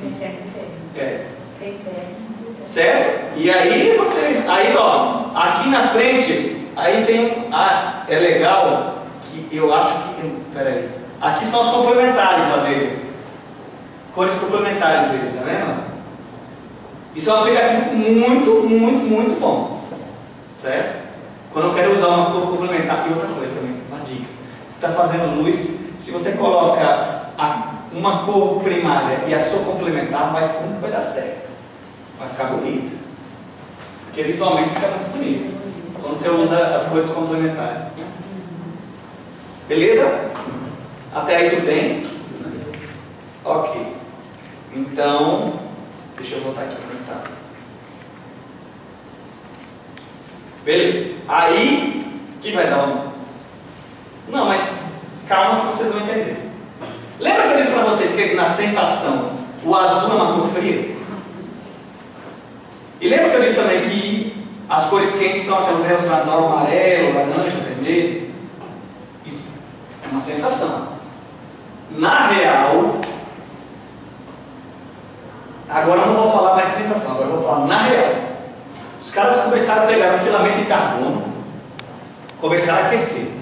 tem tem. É. Tem técnico. Certo? E aí vocês, aí ó, aqui na frente, aí tem, ah, é legal que eu acho que, peraí, aqui são os complementares ó, dele, cores complementares dele, tá vendo? Isso é um aplicativo muito, muito, muito bom, certo? Quando eu quero usar uma cor complementar, e outra coisa também, uma dica, você está fazendo luz, se você coloca a- uma cor primária e a sua complementar, vai fundo, vai dar certo. Vai ficar bonito. Porque visualmente fica muito bonito. Quando você usa as cores complementares. Beleza? Até aí tudo bem? Ok. Então, deixa eu voltar aqui para tá. Beleza. Aí que vai dar um. Não, mas calma que vocês vão entender. Lembra que eu disse para vocês que na sensação o azul é uma cor fria? E lembra que eu disse também que as cores quentes são aquelas relacionadas ao amarelo, laranja, vermelho? Isso é uma sensação. Na real, agora não vou falar mais sensação, agora vou falar na real. Os caras começaram a pegar um filamento de carbono, começaram a aquecer.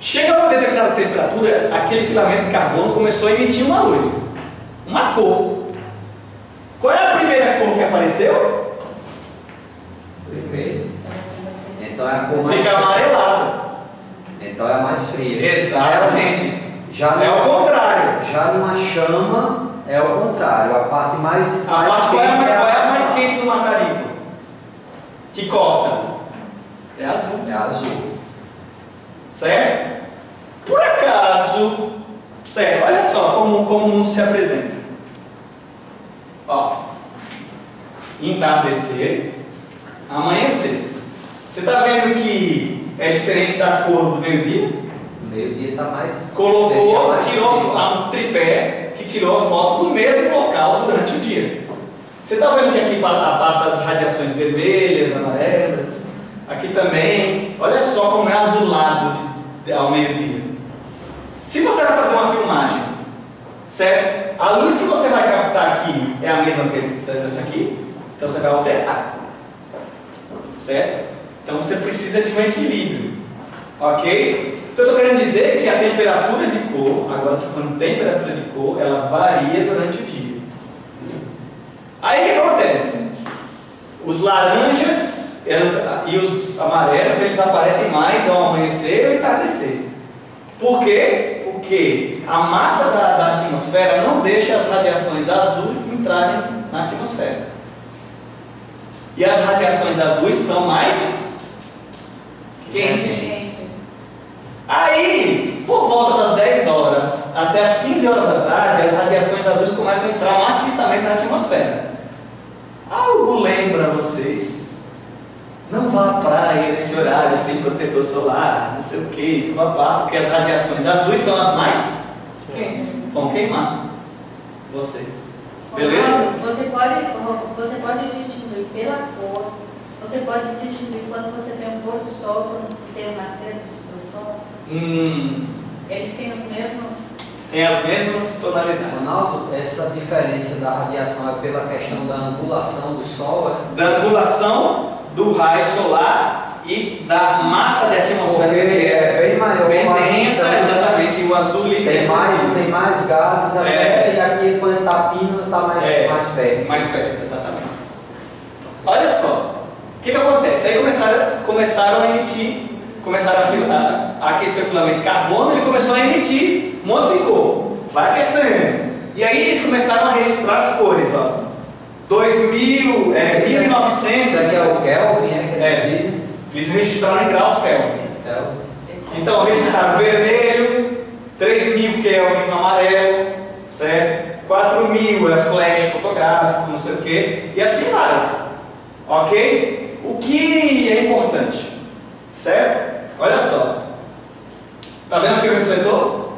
Chega a uma determinada temperatura, aquele filamento de carbono começou a emitir uma luz, uma cor. Qual é a primeira cor que apareceu? Vermelho. Então é a cor mais Fica amarelada. Então é a mais fria. Exatamente. Já, É o contrário. já numa chama, É o contrário, a parte mais, A mais parte qual é, a- quente qual é a azul. mais quente do maçarico? Que corta? É azul. É azul. Certo? Por acaso, certo, olha só como, como o mundo se apresenta. Ó, entardecer, amanhecer. Você está vendo que é diferente da cor do meio-dia? O meio-dia está mais. Colocou, mais tirou a- um tripé que tirou a foto do mesmo local durante o dia. Você está vendo que aqui pa- passa as radiações vermelhas, amarelas? Aqui também. Olha só como é azulado ao meio-dia. Se você vai fazer uma filmagem, certo? A luz que você vai captar aqui é a mesma que dessa aqui, então você vai alterar. Certo? Então você precisa de um equilíbrio. Ok? O que eu estou querendo dizer que a temperatura de cor, agora estou falando temperatura de cor, ela varia durante o dia. Aí o que acontece? Os laranjas elas- e os amarelos eles aparecem mais ao amanhecer ao entardecer. Por quê? Porque a massa da, da atmosfera não deixa as radiações azuis entrarem na atmosfera. E as radiações azuis são mais quentes. Aí, por volta das 10 horas até as 15 horas da tarde, as radiações azuis começam a entrar maciçamente na atmosfera. Algo lembra vocês? Não vá à praia nesse horário sem protetor solar, não sei o que, porque as radiações azuis são as mais quentes, vão queimar você. Beleza? Você pode, você pode distinguir pela cor, você pode distinguir quando você tem um pôr do sol, quando tem o nascer do sol. Hum, Eles têm os mesmos. tem as mesmas tonalidades. Ronaldo, essa diferença da radiação é pela questão da angulação do Sol, é? Da angulação do raio solar e da massa de atmosfera Porque que é bem maior bem densa, exatamente, o azul ali Tem mais, tem mais gases até, É. e aqui quando está pino está mais, É. mais perto. Mais perto, exatamente. Olha só, que, que acontece? Aí começaram, começaram a emitir, começaram a, a- a aquecer o filamento de carbono, ele começou a emitir um monte de cor, vai aquecendo. E aí eles começaram a registrar as cores, ó. 2000, é, Isso aqui- 1900, Isso aqui é o Kelvin, é que É. eles registraram em graus Kelvin. Kelvin. Então, registraram vermelho, 3.000 Kelvin amarelo, certo? 4.000 é flash fotográfico, não sei o quê, e assim vai. Ok? O que é importante? Certo? Olha só. Tá vendo aqui o refletor?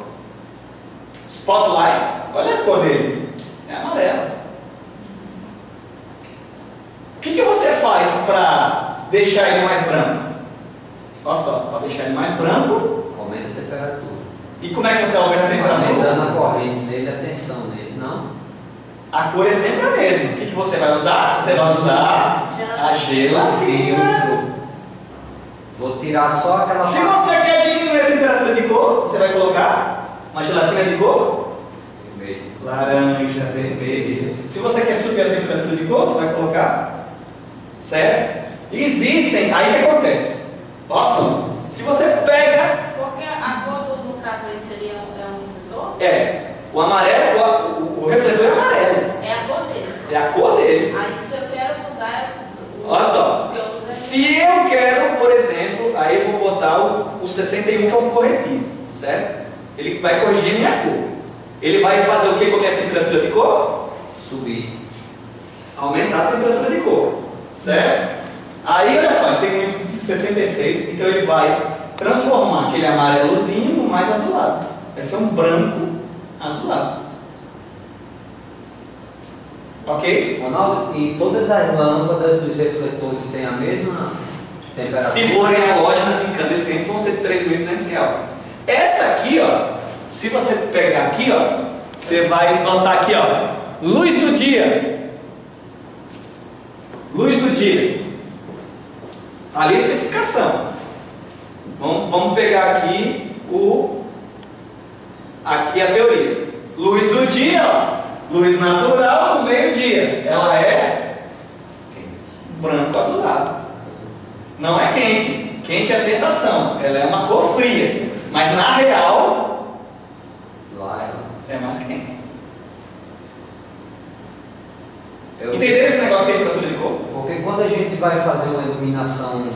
Spotlight. Olha a cor dele. É amarelo. O que, que você faz para deixar ele mais branco? Olha só, para deixar ele mais branco. Aumenta a temperatura. E como é que você aumenta a temperatura? Aumentando a corrente dele, a tensão dele, não? A cor é sempre a mesma. O que, que você vai usar? Você vai usar a gelatina. Vou tirar só aquela Se você quer diminuir a temperatura de cor, você vai colocar uma gelatina de cor vermelha. laranja, vermelha. Se você quer subir a temperatura de cor, você vai colocar certo? Existem, aí o que acontece? Só, se você pega, Porque a cor do, no caso aí seria um, é um refletor? é, o amarelo, o, o- o refletor é amarelo, É a cor dele. É a cor dele. Aí se eu quero mudar. o- Olha só, eu é- Se eu quero, por exemplo, aí eu vou botar o, o 61 como corretivo, certo? Ele vai corrigir a minha cor. Ele vai fazer o que com a minha temperatura de cor? Subir. Aumentar a temperatura de cor, certo? Aí, olha só, ele tem um índice de 66, então ele vai transformar aquele amarelozinho no mais azulado. Vai ser um branco azulado. Ok? Ronaldo, e todas as lâmpadas dos refletores têm a mesma temperatura? Se forem halógenas incandescentes, vão ser 3.200 Kelvin. Essa aqui, ó, se você pegar aqui, ó, você vai notar aqui, ó, luz do dia. Luz do dia. Ali a especificação. Vamos, vamos pegar aqui o aqui a teoria. Luz do dia, ó, luz natural do meio-dia. Ela é branco azulado. Não é quente. Quente é a sensação. Ela é uma cor fria. Mas na real Lá é mais quente. Eu- Entenderam esse negócio de temperatura de cor? Porque quando a gente vai fazer uma iluminação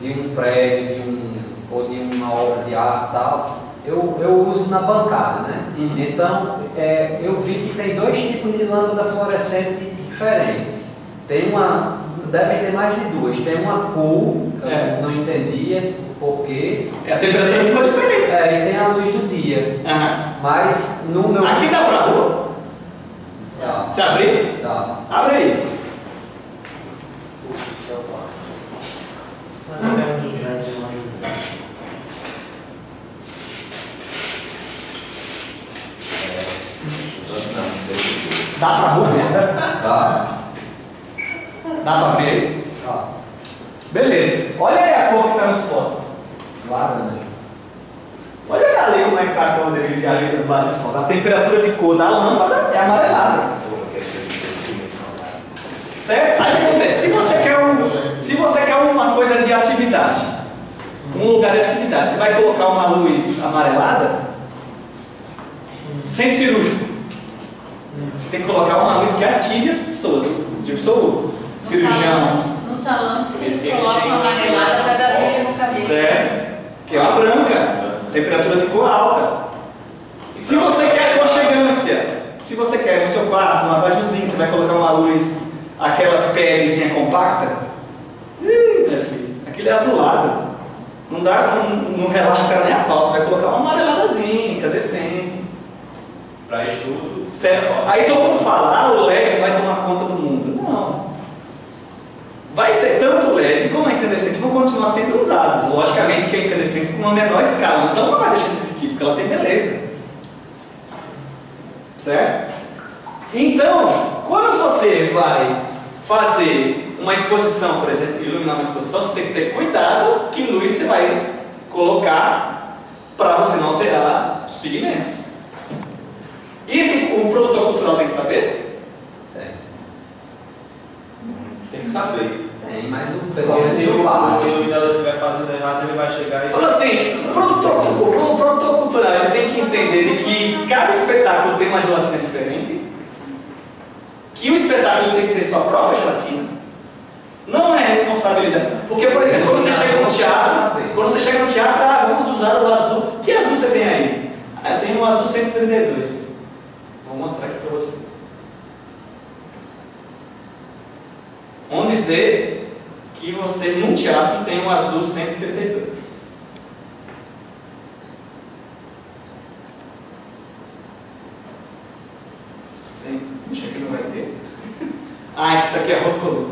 de um prédio, de um, ou de uma obra de arte e tal, eu, eu uso na bancada, né? Uhum. Então, é, eu vi que tem dois tipos de lâmpada fluorescente diferentes. Tem uma, devem ter mais de duas. Tem uma cor, eu É. não entendia o porquê. É a temperatura de cor diferente. É, e tem a luz do dia. Aham. Mas no meu. Aqui dá pra rua? Dá, Se abrir? dá. Abre aí. Não temos já esse nome. Não, não sei. Dá pra rua? Dá. Dá pra ver? Dá. Beleza. Olha aí a cor que tá nos postos. Laranja. Olha ali como é que tá a cor dele ali do lado de fora. A temperatura de cor da lâmpada é amarelada. Certo? Aí acontece? Se você quer um, se você quer uma coisa de atividade, um lugar de atividade, você vai colocar uma luz amarelada, centro cirúrgico. Você tem que colocar uma luz que ative as pessoas. Tipo, sou cirurgião. No salão, eles que colocam tem- uma amarelada para dar brilho no cabelo. Certo? Que é uma branca. Temperatura de cor alta. Se você quer aconchegância, se você quer no seu quarto um abajurzinho, você vai colocar uma luz, aquelas pelezinha compacta, ih, minha filha, aquele é azulado. Não dá, não, não relaxa o cara nem a pau, você vai colocar uma amareladazinha, incandescente. Para estudo. Certo? Aí todo mundo fala, ah, o LED vai tomar conta do mundo. Não. Vai ser tanto LED como a incandescente vão continuar sendo usadas. Logicamente que a incandescente com uma menor escala, mas ela não vai deixar de existir, porque ela tem beleza. Certo? Então, quando você vai fazer uma exposição, por exemplo, iluminar uma exposição, você tem que ter cuidado que luz você vai colocar para você não alterar os pigmentos. Isso o produtor cultural tem que saber? Tem. Tem que saber. Tem, mas o pelo Porque se o o iluminador estiver fazendo errado, ele vai chegar e. Fala assim, o produtor, o produtor cultural ele tem que entender de que cada espetáculo tem uma gelatina diferente, que o espetáculo tem que ter sua própria gelatina. Não é responsabilidade. Porque, por exemplo, quando você chega no teatro, quando você chega no teatro, ah, vamos usar o azul. Que azul você tem aí? Ah, eu tenho um azul 132. Vou mostrar aqui para você. Vamos dizer que você num teatro tem um azul 132. Sim. Puxa, aqui não vai ter. Ah, que isso aqui é Rosco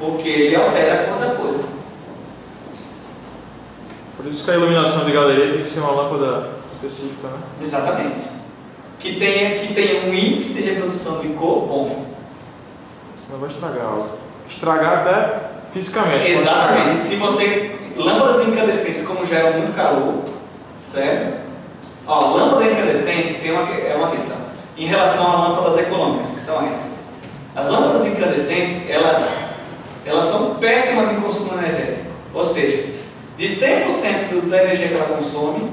porque ele altera a cor da folha. Por isso que a iluminação de galeria tem que ser uma lâmpada específica, né? Exatamente. Que tenha, que tenha um índice de reprodução de cor bom. Senão vai estragar algo. Estragar até fisicamente. Exatamente. Se você. Lâmpadas incandescentes, como geram muito calor, certo? Ó, lâmpada incandescente tem uma, é uma questão. Em relação a lâmpadas econômicas, que são essas. As lâmpadas incandescentes, elas, elas são péssimas em consumo energético. Ou seja, de 100% do- da energia que ela consome,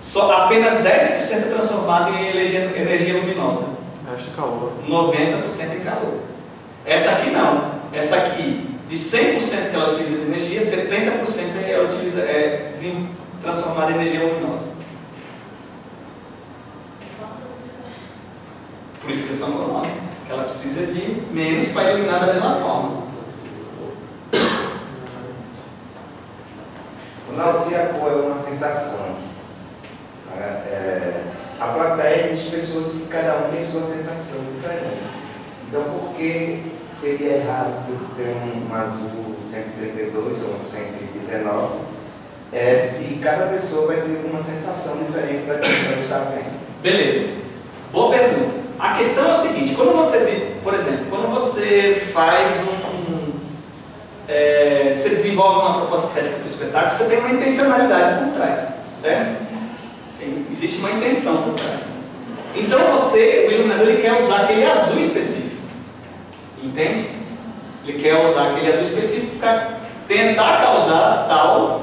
só apenas 10% é transformado em energia, energia luminosa. Resta calor. 90% em calor. Essa aqui não. Essa aqui, de 100% que ela utiliza de energia, 70% é, utiliza, é transformada em energia luminosa. Por isso que são econômicas. que Ela precisa de menos para iluminar da mesma forma. O náusea e a cor é uma sensação. É, é, a plateia existe pessoas que cada um tem sua sensação diferente. Então, por que seria errado ter um azul 132 ou um 119 é, se cada pessoa vai ter uma sensação diferente daquilo que ela está vendo? Beleza. Boa pergunta. A questão é o seguinte, quando você, por exemplo, quando você faz um. É, você desenvolve uma proposta estética para o espetáculo, você tem uma intencionalidade por trás, certo? Sim, existe uma intenção por trás. Então você, o iluminador, ele quer usar aquele azul específico. Entende? Ele quer usar aquele azul específico para tentar causar tal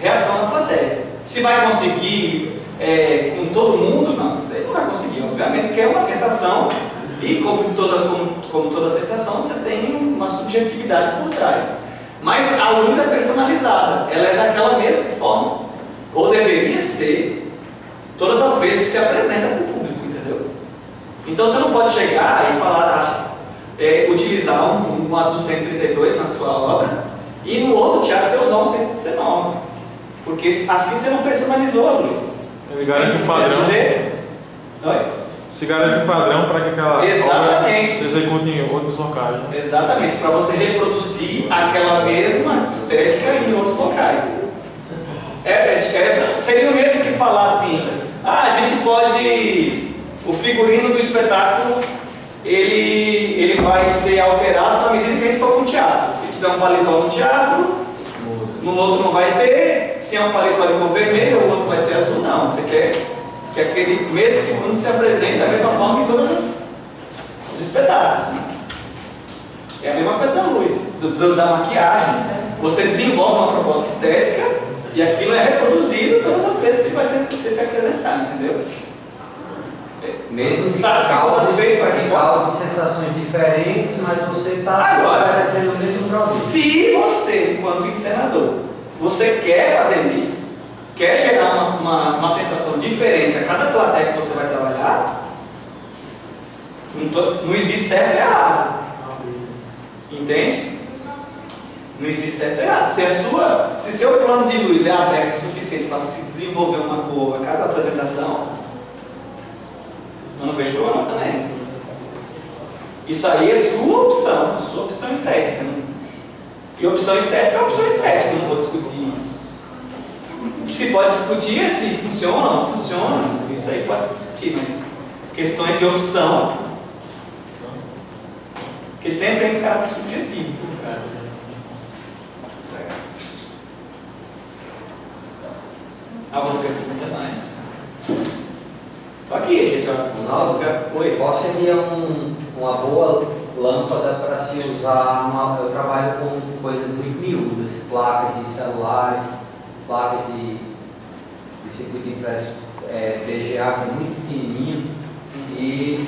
reação na plateia. Se vai conseguir é, com todo mundo, não, aí não vai conseguir. Obviamente que é uma sensação e como toda, como, como toda sensação, você tem uma subjetividade por trás. Mas a luz é personalizada, ela é daquela mesma forma, ou deveria ser, todas as vezes que se apresenta para o público, entendeu? Então você não pode chegar e falar, ah, é, utilizar um, um azul 132 na sua obra e no outro teatro você usar um 119. Porque assim você não personalizou a luz. Ele garante Quer padrão. dizer, Oi? Se garante um padrão para que aquela Exatamente. obra se execute em outros locais. né? Exatamente, para você reproduzir aquela mesma estética em outros locais. É, é, é- seria o mesmo que falar assim, ah, a gente pode. O figurino do espetáculo ele, ele vai ser alterado na medida que a gente for para um teatro. Se tiver um paletó no teatro, no outro não vai ter. Se é um paletó de cor vermelha, o outro vai ser azul, não. Você quer que aquele mesmo figurino se apresente da mesma forma em todos os, os espetáculos. né? É a mesma coisa da luz, do- do- da maquiagem. Você desenvolve uma proposta estética e aquilo é reproduzido todas as vezes que você você se apresentar, entendeu? Mesmo que Sabe, cause, satisfeito com a que resposta? cause sensações diferentes, mas você está oferecendo o mesmo produto. se você, enquanto encenador, você quer fazer isso, quer gerar uma, uma, uma sensação diferente a cada plateia que você vai trabalhar, não, tô- não existe certo e errado. Entende? Não existe certo e errado. Se, a sua, se seu plano de luz é aberto o suficiente para se desenvolver uma cor a cada apresentação, eu não vejo problema também. Isso aí é sua opção, sua opção estética. não- E opção estética é opção estética, não vou discutir isso. Se pode discutir é se funciona ou não funciona. Isso aí pode se discutir, mas questões de opção. Porque sempre entra o caráter subjetivo por trás. Alguma pergunta mais? Aqui, gente. Ó. Nossa. Oi. Qual seria um- uma boa lâmpada para se usar? Uma, eu trabalho com coisas muito miúdas, placas de celulares, placas de, de circuito impresso é, é muito pequenininho. E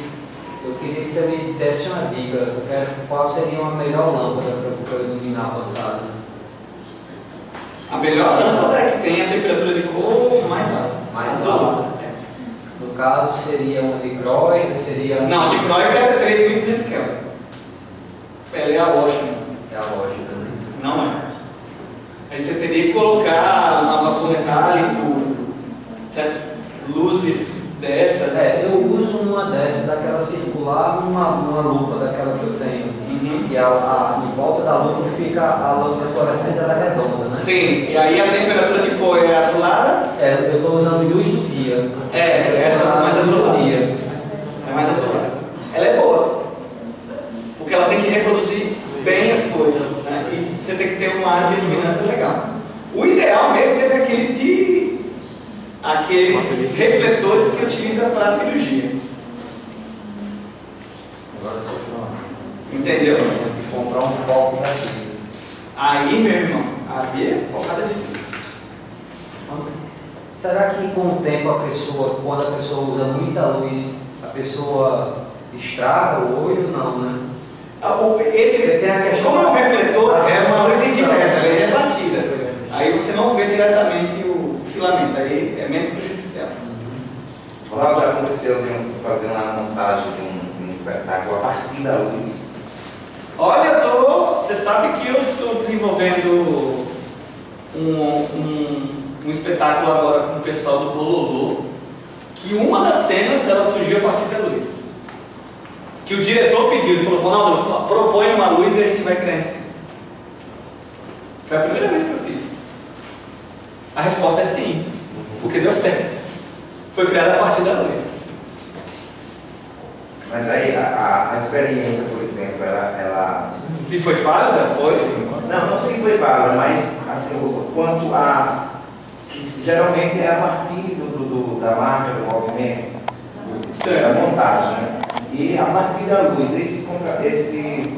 eu queria que você me desse uma dica. Eu quero, qual seria uma melhor lâmpada para eu iluminar a bancada? A melhor lâmpada é que tem a temperatura de cor mais alta. Mais Azulada. No caso, seria uma dicróica, seria... Não, de Croica é 3.200 Kelvin. Ela é a lógica. É a lógica, né? Não é. Aí você teria que colocar uma vapor metálico, certo? luzes dessa. É, eu uso uma dessa, daquela circular, numa, numa lupa daquela que eu tenho. Uhum. E a, a- em volta da lâmpada fica a lâmpada fluorescente ela é redonda, né? Sim, e aí a temperatura de cor é azulada, É, eu estou usando luz do dia. É, essa mais azulada. é mais azulada. Ela é boa, porque ela tem que reproduzir bem as coisas, né? E você tem que ter uma área de iluminação legal. O ideal mesmo seria aqueles de aqueles refletores que utiliza para cirurgia, Agora você pronto. entendeu? Tem que comprar um foco daqui. Aí, meu irmão, ali é porrada de vez. Será que com o tempo a pessoa, quando a pessoa usa muita luz, a pessoa estraga o olho? Não, né? Esse, questão- como é um refletor, é uma luz indireta, ela é rebatida. Aí você não vê diretamente o filamento, aí é menos prejudicial. Ronaldo, já aconteceu de fazer uma montagem de um, de um espetáculo a partir da luz. Olha, eu tô, você sabe que eu estou desenvolvendo um, um, um espetáculo agora com o pessoal do Bololô, que uma das cenas ela surgiu a partir da luz. Que o diretor pediu, ele falou, Ronaldo, propõe uma luz e a gente vai criar em cena. Foi a primeira vez que eu fiz. A resposta é sim, porque deu certo. Foi criada a partir da luz. Mas aí a, a- experiência, por exemplo, ela, ela Se foi válida, foi. Não, não se foi válida, mas assim, o- quanto a. que geralmente é a partir do, do- da marca, do movimento, da Certo. montagem, né? E a partir da luz, esse, esse,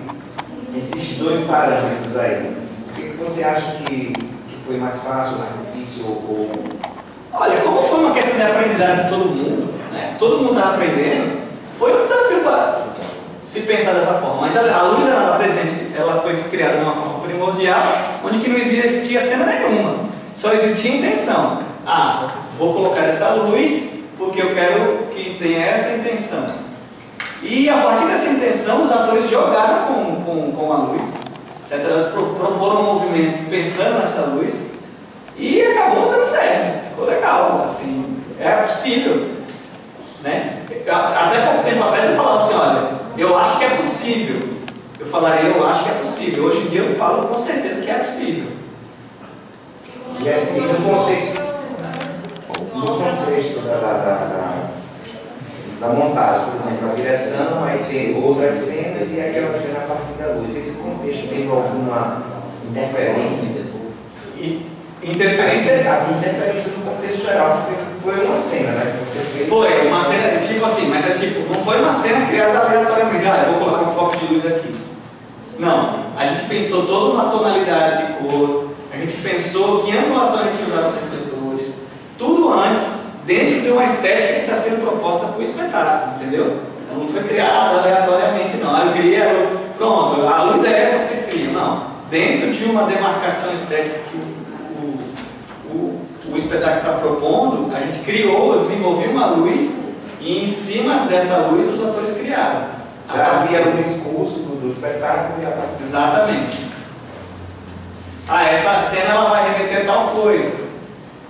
esses dois parâmetros aí, o que, você acha que, que foi mais fácil, mais difícil ou. Olha, como foi uma questão de aprendizado de todo mundo, né? todo mundo estava aprendendo, foi um desafio para se pensar dessa forma. Mas a, a luz ela era presente, ela foi criada de uma forma primordial, onde que não existia cena nenhuma, só existia intenção. Ah, vou colocar essa luz porque eu quero que tenha essa intenção. E a partir dessa intenção, os atores jogaram com, com, com a luz, certo? Pro- proporam um movimento pensando nessa luz e acabou dando certo, ficou legal, assim, é possível, né? Até pouco tempo atrás eu falava assim, olha, eu acho que é possível. Eu falaria, eu acho que é possível. Hoje em dia eu falo com certeza que é possível. E, é- no contexto, no contexto da, da, da, da- montagem, por exemplo, a direção, aí tem outras cenas e aquela cena a partir da luz. Esse contexto teve alguma interferência? E interferência As, as interferências no contexto geral, porque foi uma cena, né? Que você fez. foi uma cena, tipo assim, mas é tipo, não foi uma cena criada aleatoriamente, ah, eu vou colocar um foco de luz aqui. Não, a gente pensou toda uma tonalidade de cor, a gente pensou que angulação a gente usar os refletores, tudo antes, dentro de uma estética que está sendo proposta para o espetáculo, entendeu? Então não foi criada aleatoriamente, não. Eu queria, a luz- pronto, a luz é essa que vocês criam. Não, dentro de uma demarcação estética que o, o, o, o espetáculo está propondo, a gente criou, desenvolveu uma luz e em cima dessa luz os atores criaram. Havia um discurso do, do espetáculo e a partir Exatamente. Ah, essa cena ela vai remeter a tal coisa.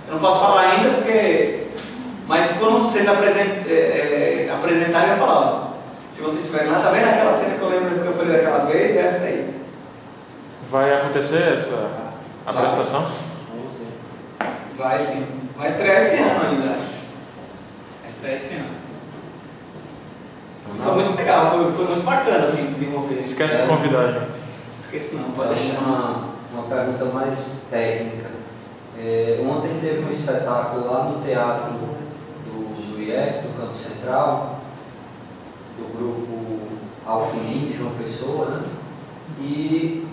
Eu não posso falar ainda porque. Mas quando vocês apresent, é, é, apresentarem, eu falo, ó, se vocês estiverem lá, tá vendo aquela cena que eu lembro que eu falei daquela vez? É essa aí. Vai acontecer essa apresentação? Vai sim. Vai estrear esse ano ainda, acho. Vai estrear esse ano. Foi muito legal, foi, foi muito bacana assim desenvolver isso. Esquece de convidar, gente. Esqueci não, pode deixar. Uma, uma pergunta mais técnica. É, ontem teve um espetáculo lá no teatro do, do Campo Central, do grupo Alfinim de João Pessoa, né? E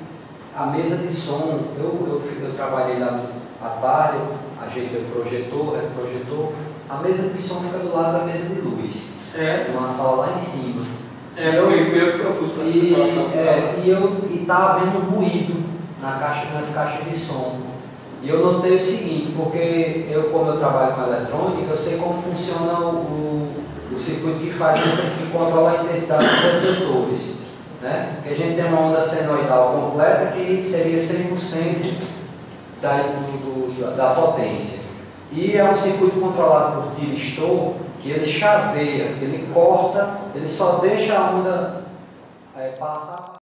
a mesa de som, eu, eu, eu trabalhei lá no, à tarde, ajeitei o projetor, era o projetor, a mesa de som fica do lado da mesa de luz. Certo. Uma sala lá em cima. É, foi, fui eu que propus para E, é, e eu estava vendo ruído na caixa, nas caixas de som. E eu notei o seguinte, porque eu, como eu trabalho com eletrônica, eu sei como funciona o, o, o circuito que faz, que controla a intensidade dos refletores. Né? Porque a gente tem uma onda senoidal completa que seria 100% da, do, da potência. E é um circuito controlado por tiristor que ele chaveia, ele corta, ele só deixa a onda é, passar.